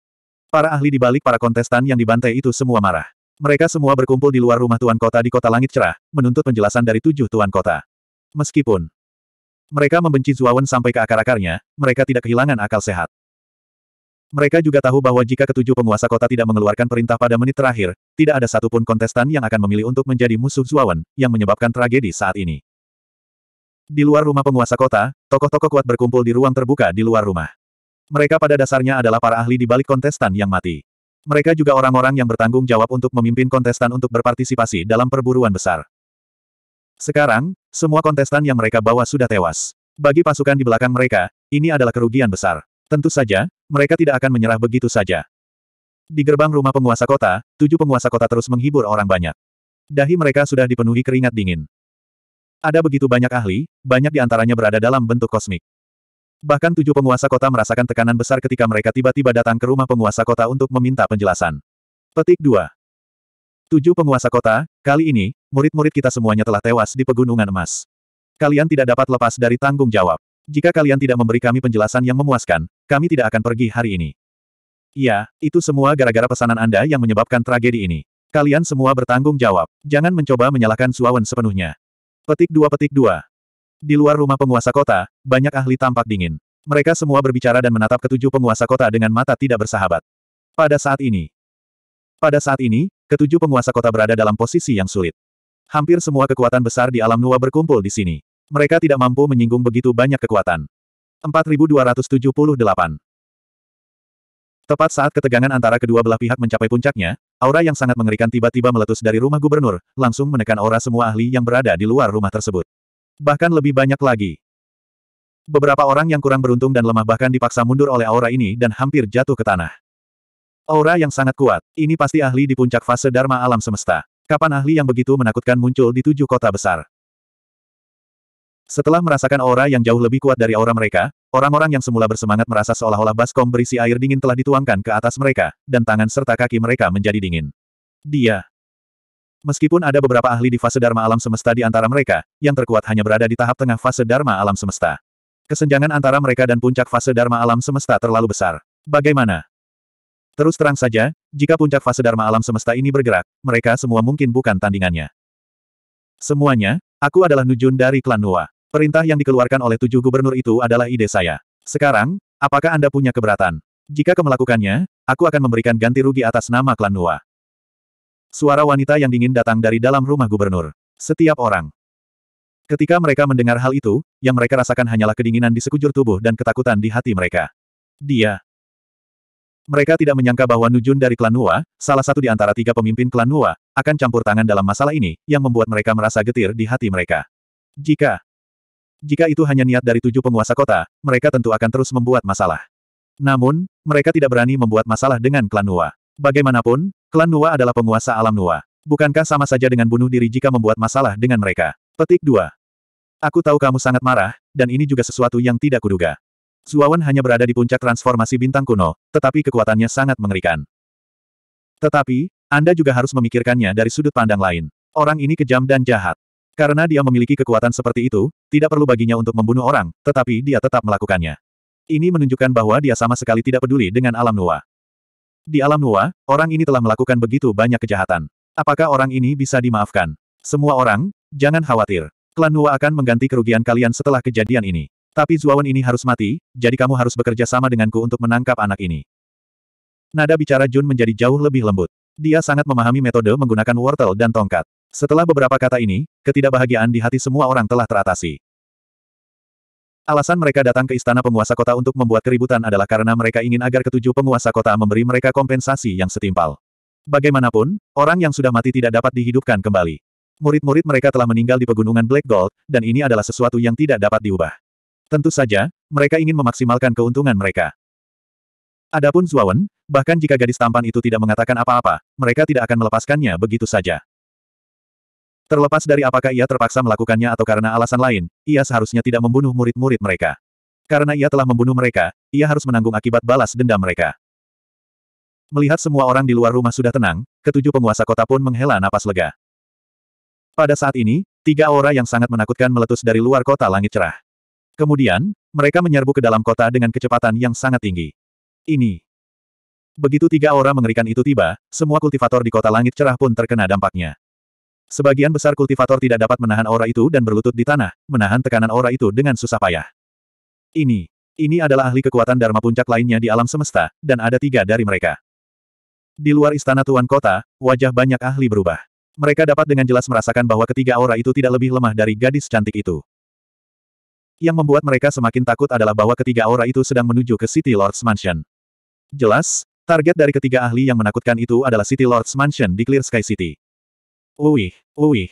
Para ahli di balik para kontestan yang dibantai itu semua marah. Mereka semua berkumpul di luar rumah Tuan Kota di Kota Langit Cerah, menuntut penjelasan dari tujuh Tuan Kota. Meskipun mereka membenci Zuawan sampai ke akar-akarnya, mereka tidak kehilangan akal sehat. Mereka juga tahu bahwa jika ketujuh penguasa kota tidak mengeluarkan perintah pada menit terakhir, tidak ada satupun kontestan yang akan memilih untuk menjadi musuh Zuawan, yang menyebabkan tragedi saat ini. Di luar rumah penguasa kota, tokoh-tokoh kuat berkumpul di ruang terbuka di luar rumah. Mereka pada dasarnya adalah para ahli di balik kontestan yang mati. Mereka juga orang-orang yang bertanggung jawab untuk memimpin kontestan untuk berpartisipasi dalam perburuan besar. Sekarang, semua kontestan yang mereka bawa sudah tewas. Bagi pasukan di belakang mereka, ini adalah kerugian besar. Tentu saja, mereka tidak akan menyerah begitu saja. Di gerbang rumah penguasa kota, tujuh penguasa kota terus menghibur orang banyak. Dahi mereka sudah dipenuhi keringat dingin. Ada begitu banyak ahli, banyak di antaranya berada dalam bentuk kosmik. Bahkan tujuh penguasa kota merasakan tekanan besar ketika mereka tiba-tiba datang ke rumah penguasa kota untuk meminta penjelasan. Petik 2. Tujuh penguasa kota, kali ini, murid-murid kita semuanya telah tewas di pegunungan emas. Kalian tidak dapat lepas dari tanggung jawab. Jika kalian tidak memberi kami penjelasan yang memuaskan, kami tidak akan pergi hari ini. Iya, itu semua gara-gara pesanan Anda yang menyebabkan tragedi ini. Kalian semua bertanggung jawab. Jangan mencoba menyalahkan Suawan sepenuhnya. Petik 2 Petik 2. Di luar rumah penguasa kota, banyak ahli tampak dingin. Mereka semua berbicara dan menatap ketujuh penguasa kota dengan mata tidak bersahabat. Pada saat ini, pada saat ini, ketujuh penguasa kota berada dalam posisi yang sulit. Hampir semua kekuatan besar di alam Nuwa berkumpul di sini. Mereka tidak mampu menyinggung begitu banyak kekuatan. 4278 Tepat saat ketegangan antara kedua belah pihak mencapai puncaknya, aura yang sangat mengerikan tiba-tiba meletus dari rumah gubernur, langsung menekan aura semua ahli yang berada di luar rumah tersebut. Bahkan lebih banyak lagi. Beberapa orang yang kurang beruntung dan lemah bahkan dipaksa mundur oleh aura ini dan hampir jatuh ke tanah. Aura yang sangat kuat, ini pasti ahli di puncak fase Dharma alam semesta. Kapan ahli yang begitu menakutkan muncul di tujuh kota besar? Setelah merasakan aura yang jauh lebih kuat dari aura mereka, orang-orang yang semula bersemangat merasa seolah-olah baskom berisi air dingin telah dituangkan ke atas mereka, dan tangan serta kaki mereka menjadi dingin. Dia, Meskipun ada beberapa ahli di fase Dharma alam semesta di antara mereka, yang terkuat hanya berada di tahap tengah fase Dharma alam semesta. Kesenjangan antara mereka dan puncak fase Dharma alam semesta terlalu besar. Bagaimana? Terus terang saja, jika puncak fase Dharma alam semesta ini bergerak, mereka semua mungkin bukan tandingannya. Semuanya, aku adalah Nujun dari klan Nuwa. Perintah yang dikeluarkan oleh tujuh gubernur itu adalah ide saya. Sekarang, apakah Anda punya keberatan? Jika kamu melakukannya, aku akan memberikan ganti rugi atas nama klan Nuwa. Suara wanita yang dingin datang dari dalam rumah gubernur. Setiap orang. Ketika mereka mendengar hal itu, yang mereka rasakan hanyalah kedinginan di sekujur tubuh dan ketakutan di hati mereka. Dia. Mereka tidak menyangka bahwa Nujun dari klan Nuwa, salah satu di antara tiga pemimpin klan Nuwa, akan campur tangan dalam masalah ini, yang membuat mereka merasa getir di hati mereka. Jika jika itu hanya niat dari tujuh penguasa kota, mereka tentu akan terus membuat masalah. Namun, mereka tidak berani membuat masalah dengan klan Nuwa. Bagaimanapun, Klan Nuwa adalah penguasa alam Nuwa. Bukankah sama saja dengan bunuh diri jika membuat masalah dengan mereka? Petik 2. Aku tahu kamu sangat marah, dan ini juga sesuatu yang tidak kuduga. Zuawan hanya berada di puncak transformasi bintang kuno, tetapi kekuatannya sangat mengerikan. Tetapi, Anda juga harus memikirkannya dari sudut pandang lain. Orang ini kejam dan jahat. Karena dia memiliki kekuatan seperti itu, tidak perlu baginya untuk membunuh orang, tetapi dia tetap melakukannya. Ini menunjukkan bahwa dia sama sekali tidak peduli dengan alam Nuwa. Di alam Nuwa, orang ini telah melakukan begitu banyak kejahatan. Apakah orang ini bisa dimaafkan? Semua orang, jangan khawatir. Klan Nuwa akan mengganti kerugian kalian setelah kejadian ini. Tapi Zuawan ini harus mati, jadi kamu harus bekerja sama denganku untuk menangkap anak ini. Nada bicara Jun menjadi jauh lebih lembut. Dia sangat memahami metode menggunakan wortel dan tongkat. Setelah beberapa kata ini, ketidakbahagiaan di hati semua orang telah teratasi. Alasan mereka datang ke istana penguasa kota untuk membuat keributan adalah karena mereka ingin agar ketujuh penguasa kota memberi mereka kompensasi yang setimpal. Bagaimanapun, orang yang sudah mati tidak dapat dihidupkan kembali. Murid-murid mereka telah meninggal di pegunungan Black Gold, dan ini adalah sesuatu yang tidak dapat diubah. Tentu saja, mereka ingin memaksimalkan keuntungan mereka. Adapun Zuawan, Bahkan jika gadis tampan itu tidak mengatakan apa-apa, mereka tidak akan melepaskannya begitu saja. Terlepas dari apakah ia terpaksa melakukannya atau karena alasan lain, ia seharusnya tidak membunuh murid-murid mereka. Karena ia telah membunuh mereka, ia harus menanggung akibat balas dendam mereka. Melihat semua orang di luar rumah sudah tenang, ketujuh penguasa kota pun menghela napas lega. Pada saat ini, tiga aura yang sangat menakutkan meletus dari luar kota langit cerah. Kemudian, mereka menyerbu ke dalam kota dengan kecepatan yang sangat tinggi. Ini. Begitu tiga aura mengerikan itu tiba, semua kultivator di kota langit cerah pun terkena dampaknya. Sebagian besar kultivator tidak dapat menahan aura itu dan berlutut di tanah, menahan tekanan aura itu dengan susah payah. Ini. Ini adalah ahli kekuatan Dharma puncak lainnya di alam semesta, dan ada tiga dari mereka. Di luar istana Tuan Kota, wajah banyak ahli berubah. Mereka dapat dengan jelas merasakan bahwa ketiga aura itu tidak lebih lemah dari gadis cantik itu. Yang membuat mereka semakin takut adalah bahwa ketiga aura itu sedang menuju ke City Lord's Mansion. Jelas, target dari ketiga ahli yang menakutkan itu adalah City Lord's Mansion di Clear Sky City. Uwih, uwih.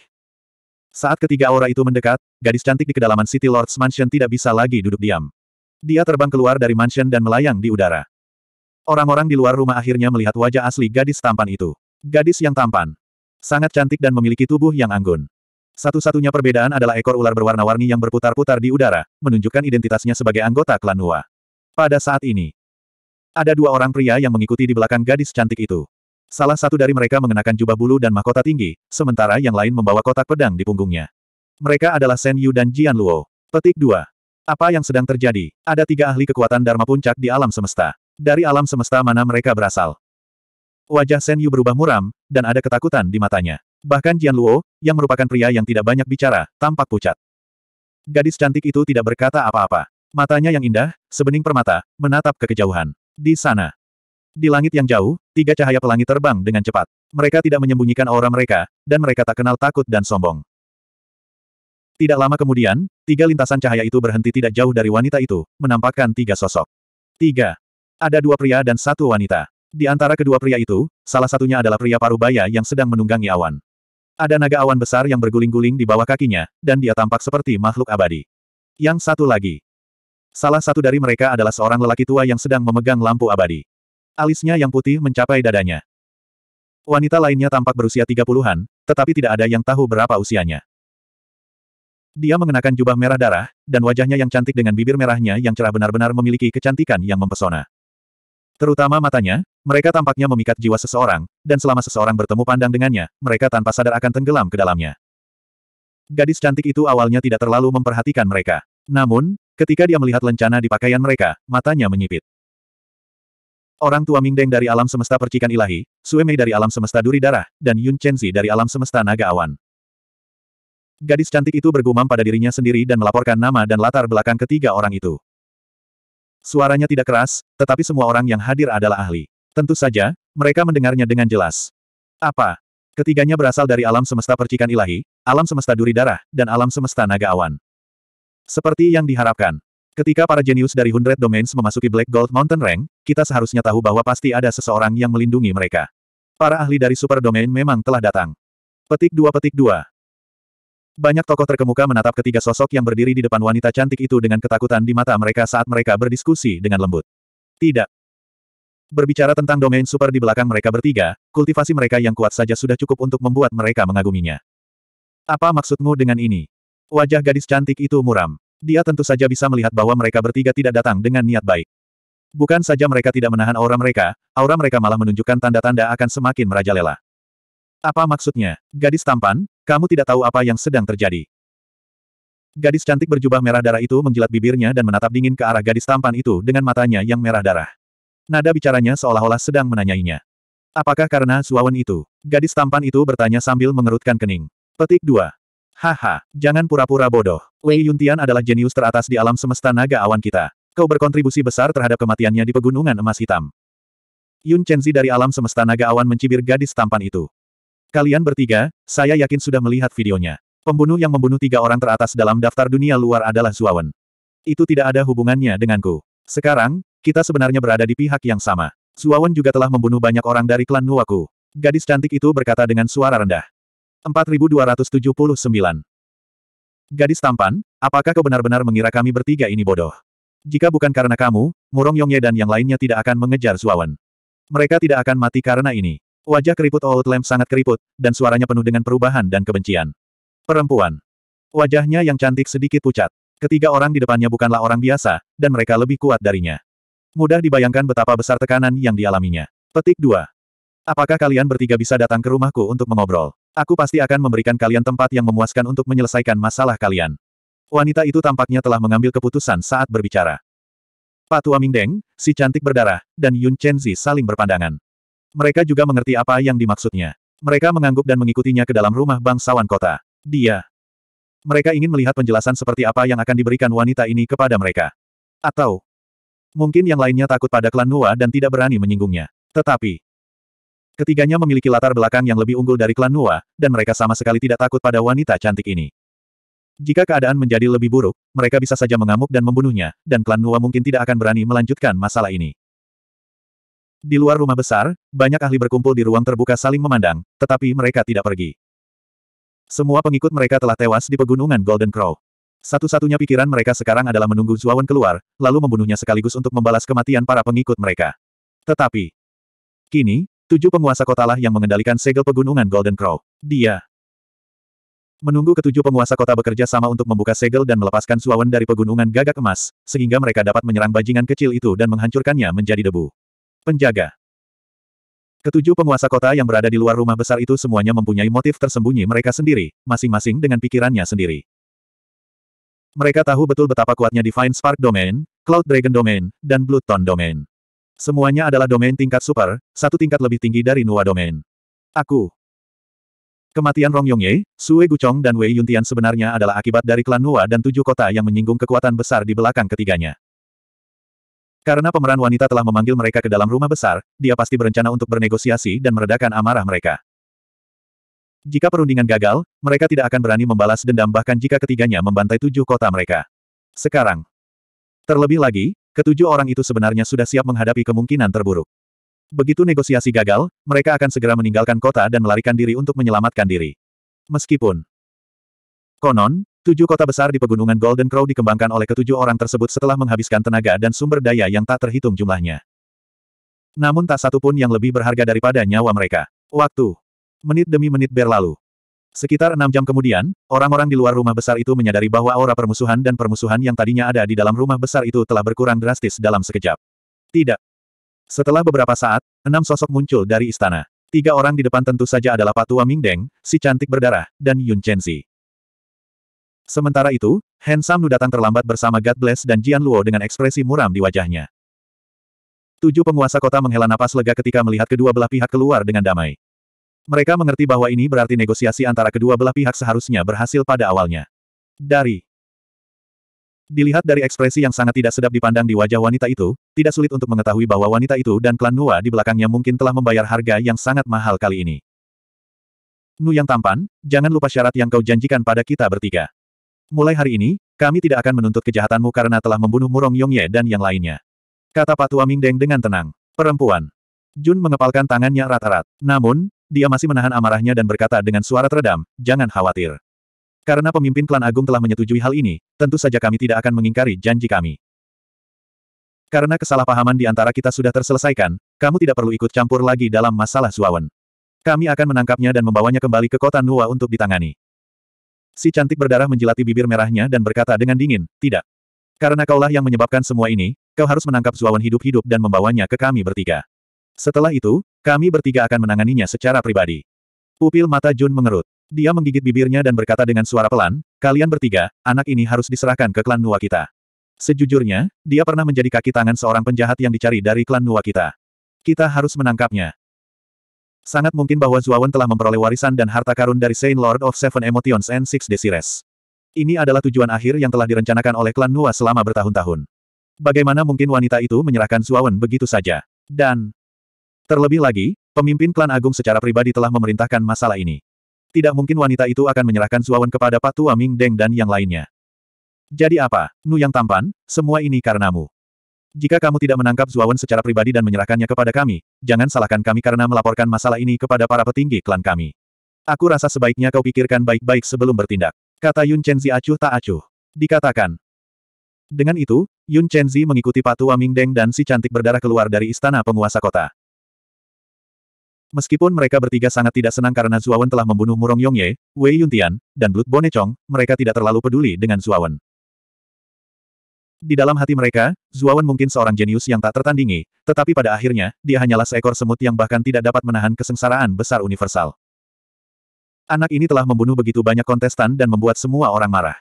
Saat ketiga aura itu mendekat, gadis cantik di kedalaman City Lord's Mansion tidak bisa lagi duduk diam. Dia terbang keluar dari mansion dan melayang di udara. Orang-orang di luar rumah akhirnya melihat wajah asli gadis tampan itu. Gadis yang tampan. Sangat cantik dan memiliki tubuh yang anggun. Satu-satunya perbedaan adalah ekor ular berwarna-warni yang berputar-putar di udara, menunjukkan identitasnya sebagai anggota klan Nua. Pada saat ini, ada dua orang pria yang mengikuti di belakang gadis cantik itu. Salah satu dari mereka mengenakan jubah bulu dan mahkota tinggi, sementara yang lain membawa kotak pedang di punggungnya. Mereka adalah Shen Yu dan Jian Luo. Petik 2. Apa yang sedang terjadi? Ada tiga ahli kekuatan Dharma Puncak di alam semesta. Dari alam semesta mana mereka berasal? Wajah Shen Yu berubah muram, dan ada ketakutan di matanya. Bahkan Jian Luo, yang merupakan pria yang tidak banyak bicara, tampak pucat. Gadis cantik itu tidak berkata apa-apa. Matanya yang indah, sebening permata, menatap ke kejauhan. Di sana, di langit yang jauh, tiga cahaya pelangi terbang dengan cepat. Mereka tidak menyembunyikan aura mereka, dan mereka tak kenal takut dan sombong. Tidak lama kemudian, tiga lintasan cahaya itu berhenti tidak jauh dari wanita itu, menampakkan tiga sosok. Tiga. Ada dua pria dan satu wanita. Di antara kedua pria itu, salah satunya adalah pria parubaya yang sedang menunggangi awan. Ada naga awan besar yang berguling-guling di bawah kakinya, dan dia tampak seperti makhluk abadi. Yang satu lagi. Salah satu dari mereka adalah seorang lelaki tua yang sedang memegang lampu abadi. Alisnya yang putih mencapai dadanya. Wanita lainnya tampak berusia tiga puluhan, tetapi tidak ada yang tahu berapa usianya. Dia mengenakan jubah merah darah, dan wajahnya yang cantik dengan bibir merahnya yang cerah benar-benar memiliki kecantikan yang mempesona. Terutama matanya, mereka tampaknya memikat jiwa seseorang, dan selama seseorang bertemu pandang dengannya, mereka tanpa sadar akan tenggelam ke dalamnya. Gadis cantik itu awalnya tidak terlalu memperhatikan mereka. Namun, ketika dia melihat lencana di pakaian mereka, matanya menyipit. Orang tua Mingdeng dari alam semesta percikan ilahi, Sue Mei dari alam semesta duri darah, dan Yun Chenzi dari alam semesta naga awan. Gadis cantik itu bergumam pada dirinya sendiri dan melaporkan nama dan latar belakang ketiga orang itu. Suaranya tidak keras, tetapi semua orang yang hadir adalah ahli. Tentu saja, mereka mendengarnya dengan jelas. Apa? Ketiganya berasal dari alam semesta percikan ilahi, alam semesta duri darah, dan alam semesta naga awan. Seperti yang diharapkan, Ketika para jenius dari Hundred Domains memasuki Black Gold Mountain Rank, kita seharusnya tahu bahwa pasti ada seseorang yang melindungi mereka. Para ahli dari Super Domain memang telah datang. Petik 2 Petik 2 Banyak tokoh terkemuka menatap ketiga sosok yang berdiri di depan wanita cantik itu dengan ketakutan di mata mereka saat mereka berdiskusi dengan lembut. Tidak. Berbicara tentang domain super di belakang mereka bertiga, kultivasi mereka yang kuat saja sudah cukup untuk membuat mereka mengaguminya. Apa maksudmu dengan ini? Wajah gadis cantik itu muram. Dia tentu saja bisa melihat bahwa mereka bertiga tidak datang dengan niat baik. Bukan saja mereka tidak menahan aura mereka, aura mereka malah menunjukkan tanda-tanda akan semakin merajalela. Apa maksudnya, gadis tampan, kamu tidak tahu apa yang sedang terjadi. Gadis cantik berjubah merah darah itu menjilat bibirnya dan menatap dingin ke arah gadis tampan itu dengan matanya yang merah darah. Nada bicaranya seolah-olah sedang menanyainya. Apakah karena Suawen itu? Gadis tampan itu bertanya sambil mengerutkan kening. Petik 2. Haha, jangan pura-pura bodoh. Wei Yuntian adalah jenius teratas di alam semesta naga awan kita. Kau berkontribusi besar terhadap kematiannya di pegunungan emas hitam. Yun Chenzi dari alam semesta naga awan mencibir gadis tampan itu. Kalian bertiga, saya yakin sudah melihat videonya. Pembunuh yang membunuh tiga orang teratas dalam daftar dunia luar adalah Zuawan. Itu tidak ada hubungannya denganku. Sekarang, kita sebenarnya berada di pihak yang sama. Zuawan juga telah membunuh banyak orang dari klan Nuaku. Gadis cantik itu berkata dengan suara rendah. 4279. Gadis tampan, apakah kau benar-benar mengira kami bertiga ini bodoh? Jika bukan karena kamu, Murong Yongye dan yang lainnya tidak akan mengejar Zuawan. Mereka tidak akan mati karena ini. Wajah keriput Old Lamp sangat keriput, dan suaranya penuh dengan perubahan dan kebencian. Perempuan. Wajahnya yang cantik sedikit pucat. Ketiga orang di depannya bukanlah orang biasa, dan mereka lebih kuat darinya. Mudah dibayangkan betapa besar tekanan yang dialaminya. Petik 2. Apakah kalian bertiga bisa datang ke rumahku untuk mengobrol? Aku pasti akan memberikan kalian tempat yang memuaskan untuk menyelesaikan masalah kalian. Wanita itu tampaknya telah mengambil keputusan saat berbicara. Pak Tua Mingdeng, si cantik berdarah, dan Yun Chenzi saling berpandangan. Mereka juga mengerti apa yang dimaksudnya. Mereka mengangguk dan mengikutinya ke dalam rumah bangsawan kota. Dia. Mereka ingin melihat penjelasan seperti apa yang akan diberikan wanita ini kepada mereka. Atau, mungkin yang lainnya takut pada klan Nua dan tidak berani menyinggungnya. Tetapi, ketiganya memiliki latar belakang yang lebih unggul dari klan Nua, dan mereka sama sekali tidak takut pada wanita cantik ini. Jika keadaan menjadi lebih buruk, mereka bisa saja mengamuk dan membunuhnya, dan klan Nua mungkin tidak akan berani melanjutkan masalah ini. Di luar rumah besar, banyak ahli berkumpul di ruang terbuka saling memandang, tetapi mereka tidak pergi. Semua pengikut mereka telah tewas di pegunungan Golden Crow. Satu-satunya pikiran mereka sekarang adalah menunggu Zuawan keluar, lalu membunuhnya sekaligus untuk membalas kematian para pengikut mereka. Tetapi, kini, tujuh penguasa kotalah yang mengendalikan segel pegunungan Golden Crow. Dia menunggu ketujuh penguasa kota bekerja sama untuk membuka segel dan melepaskan Zuawan dari pegunungan gagak emas, sehingga mereka dapat menyerang bajingan kecil itu dan menghancurkannya menjadi debu. Penjaga. Ketujuh penguasa kota yang berada di luar rumah besar itu semuanya mempunyai motif tersembunyi mereka sendiri, masing-masing dengan pikirannya sendiri. Mereka tahu betul betapa kuatnya Divine Spark Domain, Cloud Dragon Domain, dan Bloodstone Domain. Semuanya adalah domain tingkat super, satu tingkat lebih tinggi dari Nua Domain. Aku. Kematian Rong Yongye, Sue Guchong dan Wei Yuntian sebenarnya adalah akibat dari klan Nua dan tujuh kota yang menyinggung kekuatan besar di belakang ketiganya. Karena pemeran wanita telah memanggil mereka ke dalam rumah besar, dia pasti berencana untuk bernegosiasi dan meredakan amarah mereka. Jika perundingan gagal, mereka tidak akan berani membalas dendam bahkan jika ketiganya membantai tujuh kota mereka. Sekarang. Terlebih lagi, ketujuh orang itu sebenarnya sudah siap menghadapi kemungkinan terburuk. Begitu negosiasi gagal, mereka akan segera meninggalkan kota dan melarikan diri untuk menyelamatkan diri. Meskipun Konon, Tujuh kota besar di pegunungan Golden Crow dikembangkan oleh ketujuh orang tersebut setelah menghabiskan tenaga dan sumber daya yang tak terhitung jumlahnya. Namun tak satu pun yang lebih berharga daripada nyawa mereka. Waktu. Menit demi menit berlalu. Sekitar enam jam kemudian, orang-orang di luar rumah besar itu menyadari bahwa aura permusuhan dan permusuhan yang tadinya ada di dalam rumah besar itu telah berkurang drastis dalam sekejap. Tidak. Setelah beberapa saat, enam sosok muncul dari istana. Tiga orang di depan tentu saja adalah Pak Tua Mingdeng, si cantik berdarah, dan Yun Chenzi. Sementara itu, Han Samnu datang terlambat bersama God Bless dan Jian Luo dengan ekspresi muram di wajahnya. Tujuh penguasa kota menghela napas lega ketika melihat kedua belah pihak keluar dengan damai. Mereka mengerti bahwa ini berarti negosiasi antara kedua belah pihak seharusnya berhasil pada awalnya. Dari Dilihat dari ekspresi yang sangat tidak sedap dipandang di wajah wanita itu, tidak sulit untuk mengetahui bahwa wanita itu dan klan Nua di belakangnya mungkin telah membayar harga yang sangat mahal kali ini. Nu yang tampan, jangan lupa syarat yang kau janjikan pada kita bertiga. Mulai hari ini, kami tidak akan menuntut kejahatanmu karena telah membunuh Murong Yongye dan yang lainnya. Kata Pak Tua Mingdeng dengan tenang. Perempuan. Jun mengepalkan tangannya rat-rat. Namun, dia masih menahan amarahnya dan berkata dengan suara teredam, jangan khawatir. Karena pemimpin klan agung telah menyetujui hal ini, tentu saja kami tidak akan mengingkari janji kami. Karena kesalahpahaman di antara kita sudah terselesaikan, kamu tidak perlu ikut campur lagi dalam masalah Zuawan. Kami akan menangkapnya dan membawanya kembali ke kota Nua untuk ditangani. Si cantik berdarah menjilati bibir merahnya dan berkata dengan dingin, tidak. Karena kaulah yang menyebabkan semua ini, kau harus menangkap Zuawan hidup-hidup dan membawanya ke kami bertiga. Setelah itu, kami bertiga akan menanganinya secara pribadi. Pupil mata Jun mengerut. Dia menggigit bibirnya dan berkata dengan suara pelan, kalian bertiga, anak ini harus diserahkan ke klan Nua kita. Sejujurnya, dia pernah menjadi kaki tangan seorang penjahat yang dicari dari klan Nua kita. Kita harus menangkapnya. Sangat mungkin bahwa Zuawan telah memperoleh warisan dan harta karun dari Saint Lord of Seven Emotions and Six Desires. Ini adalah tujuan akhir yang telah direncanakan oleh klan Nua selama bertahun-tahun. Bagaimana mungkin wanita itu menyerahkan Zuawan begitu saja? Dan, terlebih lagi, pemimpin klan agung secara pribadi telah memerintahkan masalah ini. Tidak mungkin wanita itu akan menyerahkan Zuawan kepada Pak Tua Ming Deng dan yang lainnya. Jadi apa, Nu yang tampan, semua ini karenamu. Jika kamu tidak menangkap Zuawan secara pribadi dan menyerahkannya kepada kami, jangan salahkan kami karena melaporkan masalah ini kepada para petinggi klan kami. Aku rasa sebaiknya kau pikirkan baik-baik sebelum bertindak. Kata Yun Chenzi acuh tak acuh. Dikatakan. Dengan itu, Yun Chenzi mengikuti Pak Tua Mingdeng dan si cantik berdarah keluar dari istana penguasa kota. Meskipun mereka bertiga sangat tidak senang karena Zuawan telah membunuh Murong Yongye, Wei Yuntian, dan Blood Bonechong, mereka tidak terlalu peduli dengan Zuawan. Di dalam hati mereka, Zuawan mungkin seorang jenius yang tak tertandingi, tetapi pada akhirnya, dia hanyalah seekor semut yang bahkan tidak dapat menahan kesengsaraan besar universal. Anak ini telah membunuh begitu banyak kontestan dan membuat semua orang marah.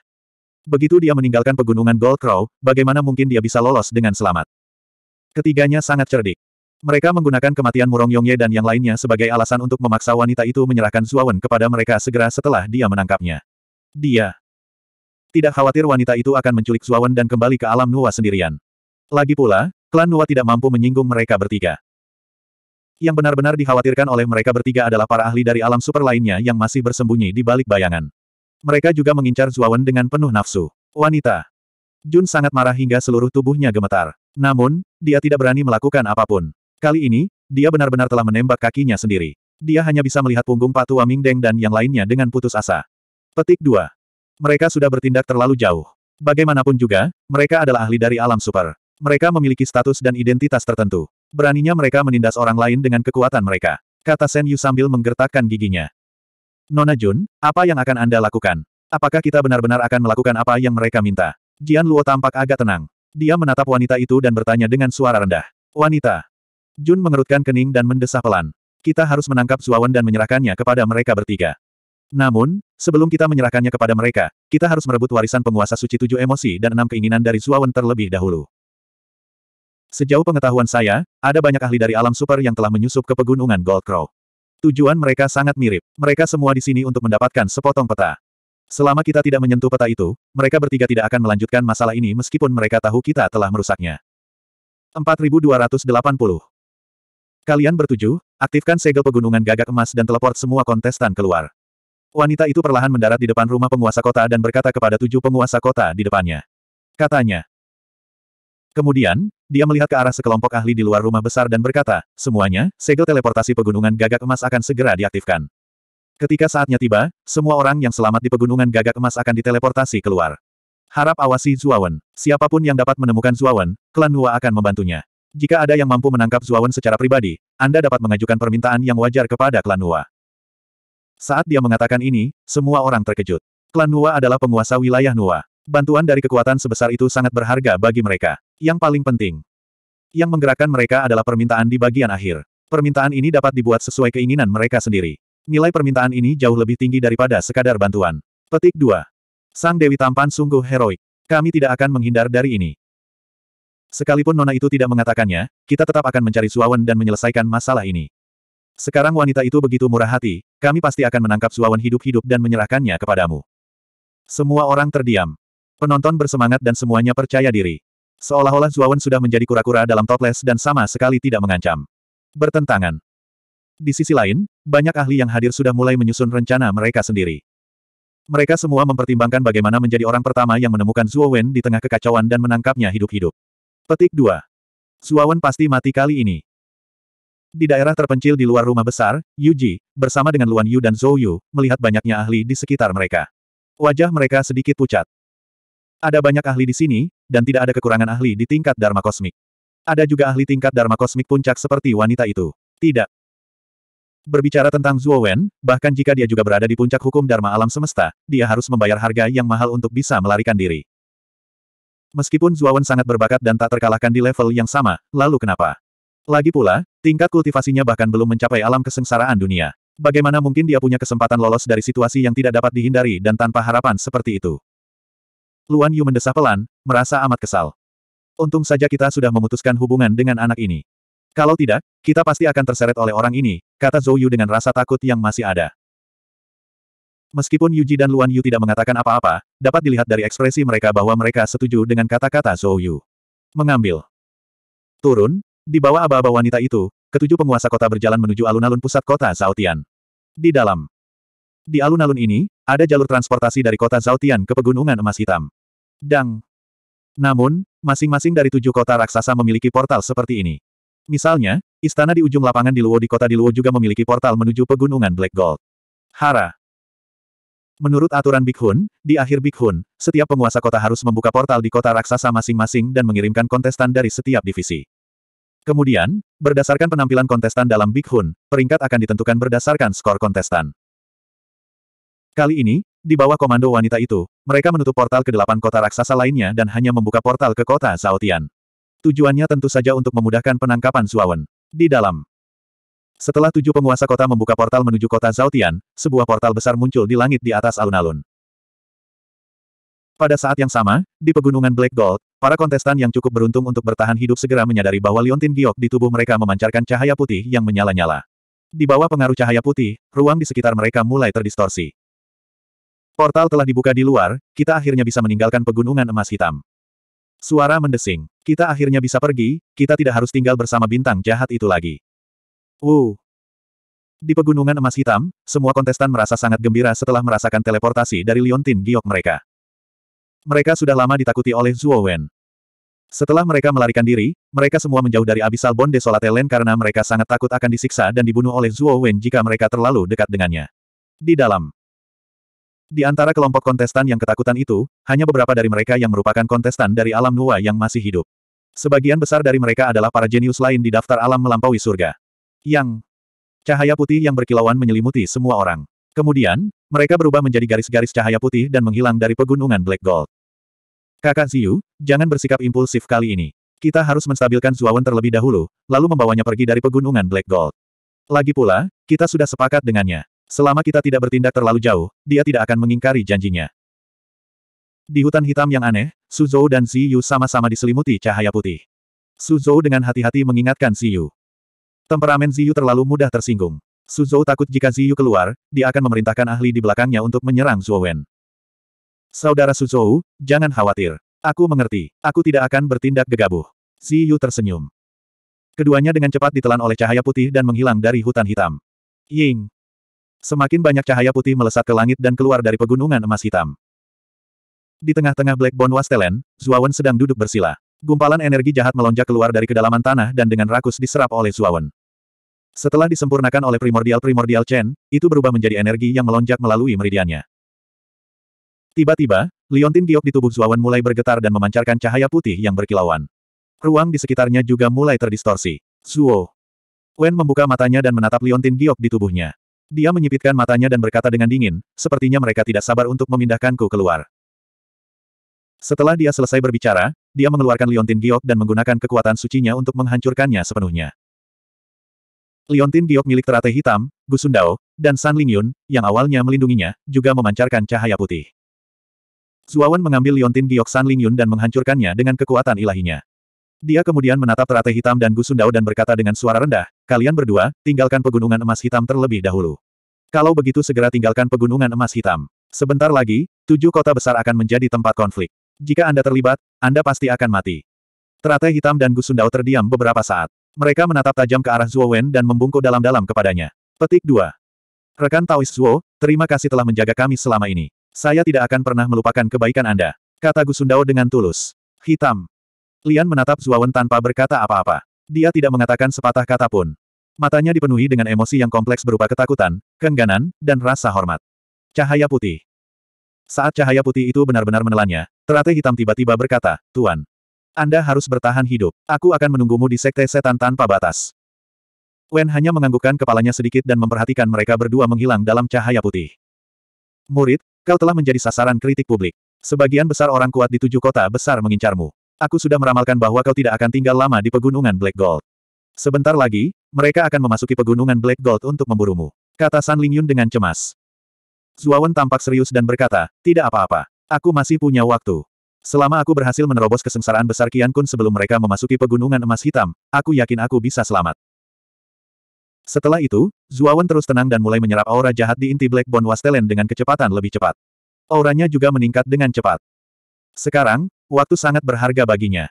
Begitu dia meninggalkan pegunungan Gold Crow, bagaimana mungkin dia bisa lolos dengan selamat? Ketiganya sangat cerdik. Mereka menggunakan kematian Murong Yongye dan yang lainnya sebagai alasan untuk memaksa wanita itu menyerahkan Zuawan kepada mereka segera setelah dia menangkapnya. Dia tidak khawatir wanita itu akan menculik Zuawan dan kembali ke alam Nuwa sendirian. Lagi pula, klan Nuwa tidak mampu menyinggung mereka bertiga. Yang benar-benar dikhawatirkan oleh mereka bertiga adalah para ahli dari alam super lainnya yang masih bersembunyi di balik bayangan. Mereka juga mengincar Zuawan dengan penuh nafsu. Wanita. Jun sangat marah hingga seluruh tubuhnya gemetar. Namun, dia tidak berani melakukan apa pun. Kali ini, dia benar-benar telah menembak kakinya sendiri. Dia hanya bisa melihat punggung Pak Tua Mingdeng dan yang lainnya dengan putus asa. Petik 2. Mereka sudah bertindak terlalu jauh. Bagaimanapun juga, mereka adalah ahli dari alam super. Mereka memiliki status dan identitas tertentu. Beraninya mereka menindas orang lain dengan kekuatan mereka. Kata Sen Yu sambil menggertakkan giginya. Nona Jun, apa yang akan Anda lakukan? Apakah kita benar-benar akan melakukan apa yang mereka minta? Jian Luo tampak agak tenang. Dia menatap wanita itu dan bertanya dengan suara rendah. Wanita, Jun mengerutkan kening dan mendesah pelan. Kita harus menangkap Zuawan dan menyerahkannya kepada mereka bertiga. Namun, sebelum kita menyerahkannya kepada mereka, kita harus merebut warisan penguasa suci tujuh emosi dan enam keinginan dari Zuawan terlebih dahulu. Sejauh pengetahuan saya, ada banyak ahli dari alam super yang telah menyusup ke pegunungan Gold Crow. Tujuan mereka sangat mirip. Mereka semua di sini untuk mendapatkan sepotong peta. Selama kita tidak menyentuh peta itu, mereka bertiga tidak akan melanjutkan masalah ini meskipun mereka tahu kita telah merusaknya. 4280 Kalian bertujuh, aktifkan segel pegunungan gagak emas dan teleport semua kontestan keluar. Wanita itu perlahan mendarat di depan rumah penguasa kota dan berkata kepada tujuh penguasa kota di depannya. Katanya. Kemudian, dia melihat ke arah sekelompok ahli di luar rumah besar dan berkata, semuanya, segel teleportasi pegunungan gagak emas akan segera diaktifkan. Ketika saatnya tiba, semua orang yang selamat di pegunungan gagak emas akan diteleportasi keluar. Harap awasi Zuawan. Siapa pun yang dapat menemukan Zuawan, klan Hua akan membantunya. Jika ada yang mampu menangkap Zuawan secara pribadi, Anda dapat mengajukan permintaan yang wajar kepada klan Nua. Saat dia mengatakan ini, semua orang terkejut. Klan Nua adalah penguasa wilayah Nua. Bantuan dari kekuatan sebesar itu sangat berharga bagi mereka. Yang paling penting, yang menggerakkan mereka adalah permintaan di bagian akhir. Permintaan ini dapat dibuat sesuai keinginan mereka sendiri. Nilai permintaan ini jauh lebih tinggi daripada sekadar bantuan. Petik 2. Sang Dewi Tampan sungguh heroik. Kami tidak akan menghindar dari ini. Sekalipun nona itu tidak mengatakannya, kita tetap akan mencari Zuawan dan menyelesaikan masalah ini. Sekarang wanita itu begitu murah hati, kami pasti akan menangkap Zuawan hidup-hidup dan menyerahkannya kepadamu. Semua orang terdiam. Penonton bersemangat dan semuanya percaya diri. Seolah-olah Zuawan sudah menjadi kura-kura dalam toples dan sama sekali tidak mengancam. Bertentangan. Di sisi lain, banyak ahli yang hadir sudah mulai menyusun rencana mereka sendiri. Mereka semua mempertimbangkan bagaimana menjadi orang pertama yang menemukan Zuo di tengah kekacauan dan menangkapnya hidup-hidup. Petik 2. Zuawan pasti mati kali ini. Di daerah terpencil di luar rumah besar, Yuji, bersama dengan Luan Yu dan Zhou Yu, melihat banyaknya ahli di sekitar mereka. Wajah mereka sedikit pucat. Ada banyak ahli di sini, dan tidak ada kekurangan ahli di tingkat Dharma Kosmik. Ada juga ahli tingkat Dharma Kosmik puncak seperti wanita itu. Tidak. Berbicara tentang Zhuo Wen, bahkan jika dia juga berada di puncak hukum Dharma alam semesta, dia harus membayar harga yang mahal untuk bisa melarikan diri. Meskipun Zuawan sangat berbakat dan tak terkalahkan di level yang sama, lalu kenapa? Lagi pula, tingkat kultivasinya bahkan belum mencapai alam kesengsaraan dunia. Bagaimana mungkin dia punya kesempatan lolos dari situasi yang tidak dapat dihindari dan tanpa harapan seperti itu? Luan Yu mendesah pelan, merasa amat kesal. Untung saja kita sudah memutuskan hubungan dengan anak ini. Kalau tidak, kita pasti akan terseret oleh orang ini, kata Zhou Yu dengan rasa takut yang masih ada. Meskipun Yuji dan Luan Yu tidak mengatakan apa-apa, dapat dilihat dari ekspresi mereka bahwa mereka setuju dengan kata-kata Zhou Yu. Mengambil. Turun, di bawah aba-aba wanita itu, ketujuh penguasa kota berjalan menuju alun-alun pusat kota Zaotian. Di dalam. Di alun-alun ini, ada jalur transportasi dari kota Zaotian ke pegunungan emas hitam. Dang. Namun, masing-masing dari tujuh kota raksasa memiliki portal seperti ini. Misalnya, istana di ujung lapangan di Luo di kota di Luo juga memiliki portal menuju pegunungan Black Gold. Hara. Menurut aturan Big Hun, di akhir Big Hun, setiap penguasa kota harus membuka portal di kota raksasa masing-masing dan mengirimkan kontestan dari setiap divisi. Kemudian, berdasarkan penampilan kontestan dalam Big Hun, peringkat akan ditentukan berdasarkan skor kontestan. Kali ini, di bawah komando wanita itu, mereka menutup portal ke delapan kota raksasa lainnya dan hanya membuka portal ke kota Zaotian. Tujuannya tentu saja untuk memudahkan penangkapan Zuawan. Di dalam. Setelah tujuh penguasa kota membuka portal menuju kota Zaotian, sebuah portal besar muncul di langit di atas alun-alun. Pada saat yang sama, di pegunungan Black Gold, para kontestan yang cukup beruntung untuk bertahan hidup segera menyadari bahwa liontin giok di tubuh mereka memancarkan cahaya putih yang menyala-nyala. Di bawah pengaruh cahaya putih, ruang di sekitar mereka mulai terdistorsi. Portal telah dibuka di luar, kita akhirnya bisa meninggalkan pegunungan emas hitam. Suara mendesing. Kita akhirnya bisa pergi, kita tidak harus tinggal bersama bintang jahat itu lagi. Uh. Di pegunungan emas hitam, semua kontestan merasa sangat gembira setelah merasakan teleportasi dari liontin giok mereka. Mereka sudah lama ditakuti oleh Zuo Wen. Setelah mereka melarikan diri, mereka semua menjauh dari Abyssal Bond Desolate Land karena mereka sangat takut akan disiksa dan dibunuh oleh Zuo Wen jika mereka terlalu dekat dengannya. Di dalam. Di antara kelompok kontestan yang ketakutan itu, hanya beberapa dari mereka yang merupakan kontestan dari alam Nuwa yang masih hidup. Sebagian besar dari mereka adalah para jenius lain di daftar alam melampaui surga. Yang cahaya putih yang berkilauan menyelimuti semua orang. Kemudian, mereka berubah menjadi garis-garis cahaya putih dan menghilang dari pegunungan Black Gold. Kakak Ziyu, jangan bersikap impulsif kali ini. Kita harus menstabilkan Zuawan terlebih dahulu, lalu membawanya pergi dari pegunungan Black Gold. Lagi pula, kita sudah sepakat dengannya. Selama kita tidak bertindak terlalu jauh, dia tidak akan mengingkari janjinya. Di hutan hitam yang aneh, Suzhou dan Ziyu sama-sama diselimuti cahaya putih. Suzhou dengan hati-hati mengingatkan Ziyu. Temperamen Ziyu terlalu mudah tersinggung. Suzhou takut jika Ziyu keluar, dia akan memerintahkan ahli di belakangnya untuk menyerang Zhou Wen. Saudara Suzhou, jangan khawatir. Aku mengerti. Aku tidak akan bertindak gegabah. Ziyu tersenyum. Keduanya dengan cepat ditelan oleh cahaya putih dan menghilang dari hutan hitam. Ying. Semakin banyak cahaya putih melesat ke langit dan keluar dari pegunungan emas hitam. Di tengah-tengah Blackbone Wastelen, Zuawan sedang duduk bersila. Gumpalan energi jahat melonjak keluar dari kedalaman tanah dan dengan rakus diserap oleh Zuawan. Setelah disempurnakan oleh primordial-primordial Chen, itu berubah menjadi energi yang melonjak melalui meridiannya. Tiba-tiba, liontin giok di tubuh Zuawan mulai bergetar dan memancarkan cahaya putih yang berkilauan. Ruang di sekitarnya juga mulai terdistorsi. Zuo. Wen membuka matanya dan menatap liontin giok di tubuhnya. Dia menyipitkan matanya dan berkata dengan dingin, sepertinya mereka tidak sabar untuk memindahkanku keluar. Setelah dia selesai berbicara, dia mengeluarkan liontin giok dan menggunakan kekuatan sucinya untuk menghancurkannya sepenuhnya. Liontin giok milik teratai hitam, Gusundao, dan San Lingyun, yang awalnya melindunginya, juga memancarkan cahaya putih. Zuawan mengambil liontin giok San Lingyun dan menghancurkannya dengan kekuatan ilahinya. Dia kemudian menatap teratai hitam dan Gusundao dan berkata dengan suara rendah, kalian berdua, tinggalkan pegunungan emas hitam terlebih dahulu. Kalau begitu segera tinggalkan pegunungan emas hitam. Sebentar lagi, tujuh kota besar akan menjadi tempat konflik. Jika Anda terlibat, Anda pasti akan mati. Teratai hitam dan Gusundao terdiam beberapa saat. Mereka menatap tajam ke arah Zuo Wen dan membungkuk dalam-dalam kepadanya. Petik 2. Rekan Taois Zuo, terima kasih telah menjaga kami selama ini. Saya tidak akan pernah melupakan kebaikan Anda. Kata Gusundao dengan tulus. Hitam. Lian menatap Zuo Wen tanpa berkata apa-apa. Dia tidak mengatakan sepatah kata pun. Matanya dipenuhi dengan emosi yang kompleks berupa ketakutan, keengganan, dan rasa hormat. Cahaya putih. Saat cahaya putih itu benar-benar menelannya, teratai hitam tiba-tiba berkata, Tuan, anda harus bertahan hidup. Aku akan menunggumu di Sekte Setan tanpa batas. Wen hanya menganggukkan kepalanya sedikit dan memperhatikan mereka berdua menghilang dalam cahaya putih. Murid, kau telah menjadi sasaran kritik publik. Sebagian besar orang kuat di tujuh kota besar mengincarmu. Aku sudah meramalkan bahwa kau tidak akan tinggal lama di pegunungan Black Gold. Sebentar lagi, mereka akan memasuki pegunungan Black Gold untuk memburumu. Kata San Lingyun dengan cemas. Zuawan tampak serius dan berkata, tidak apa-apa. Aku masih punya waktu. Selama aku berhasil menerobos kesengsaraan besar Kian Kun sebelum mereka memasuki pegunungan emas hitam, aku yakin aku bisa selamat. Setelah itu, Zuawan terus tenang dan mulai menyerap aura jahat di inti Black Bone Wastelen dengan kecepatan lebih cepat. Auranya juga meningkat dengan cepat. Sekarang, waktu sangat berharga baginya.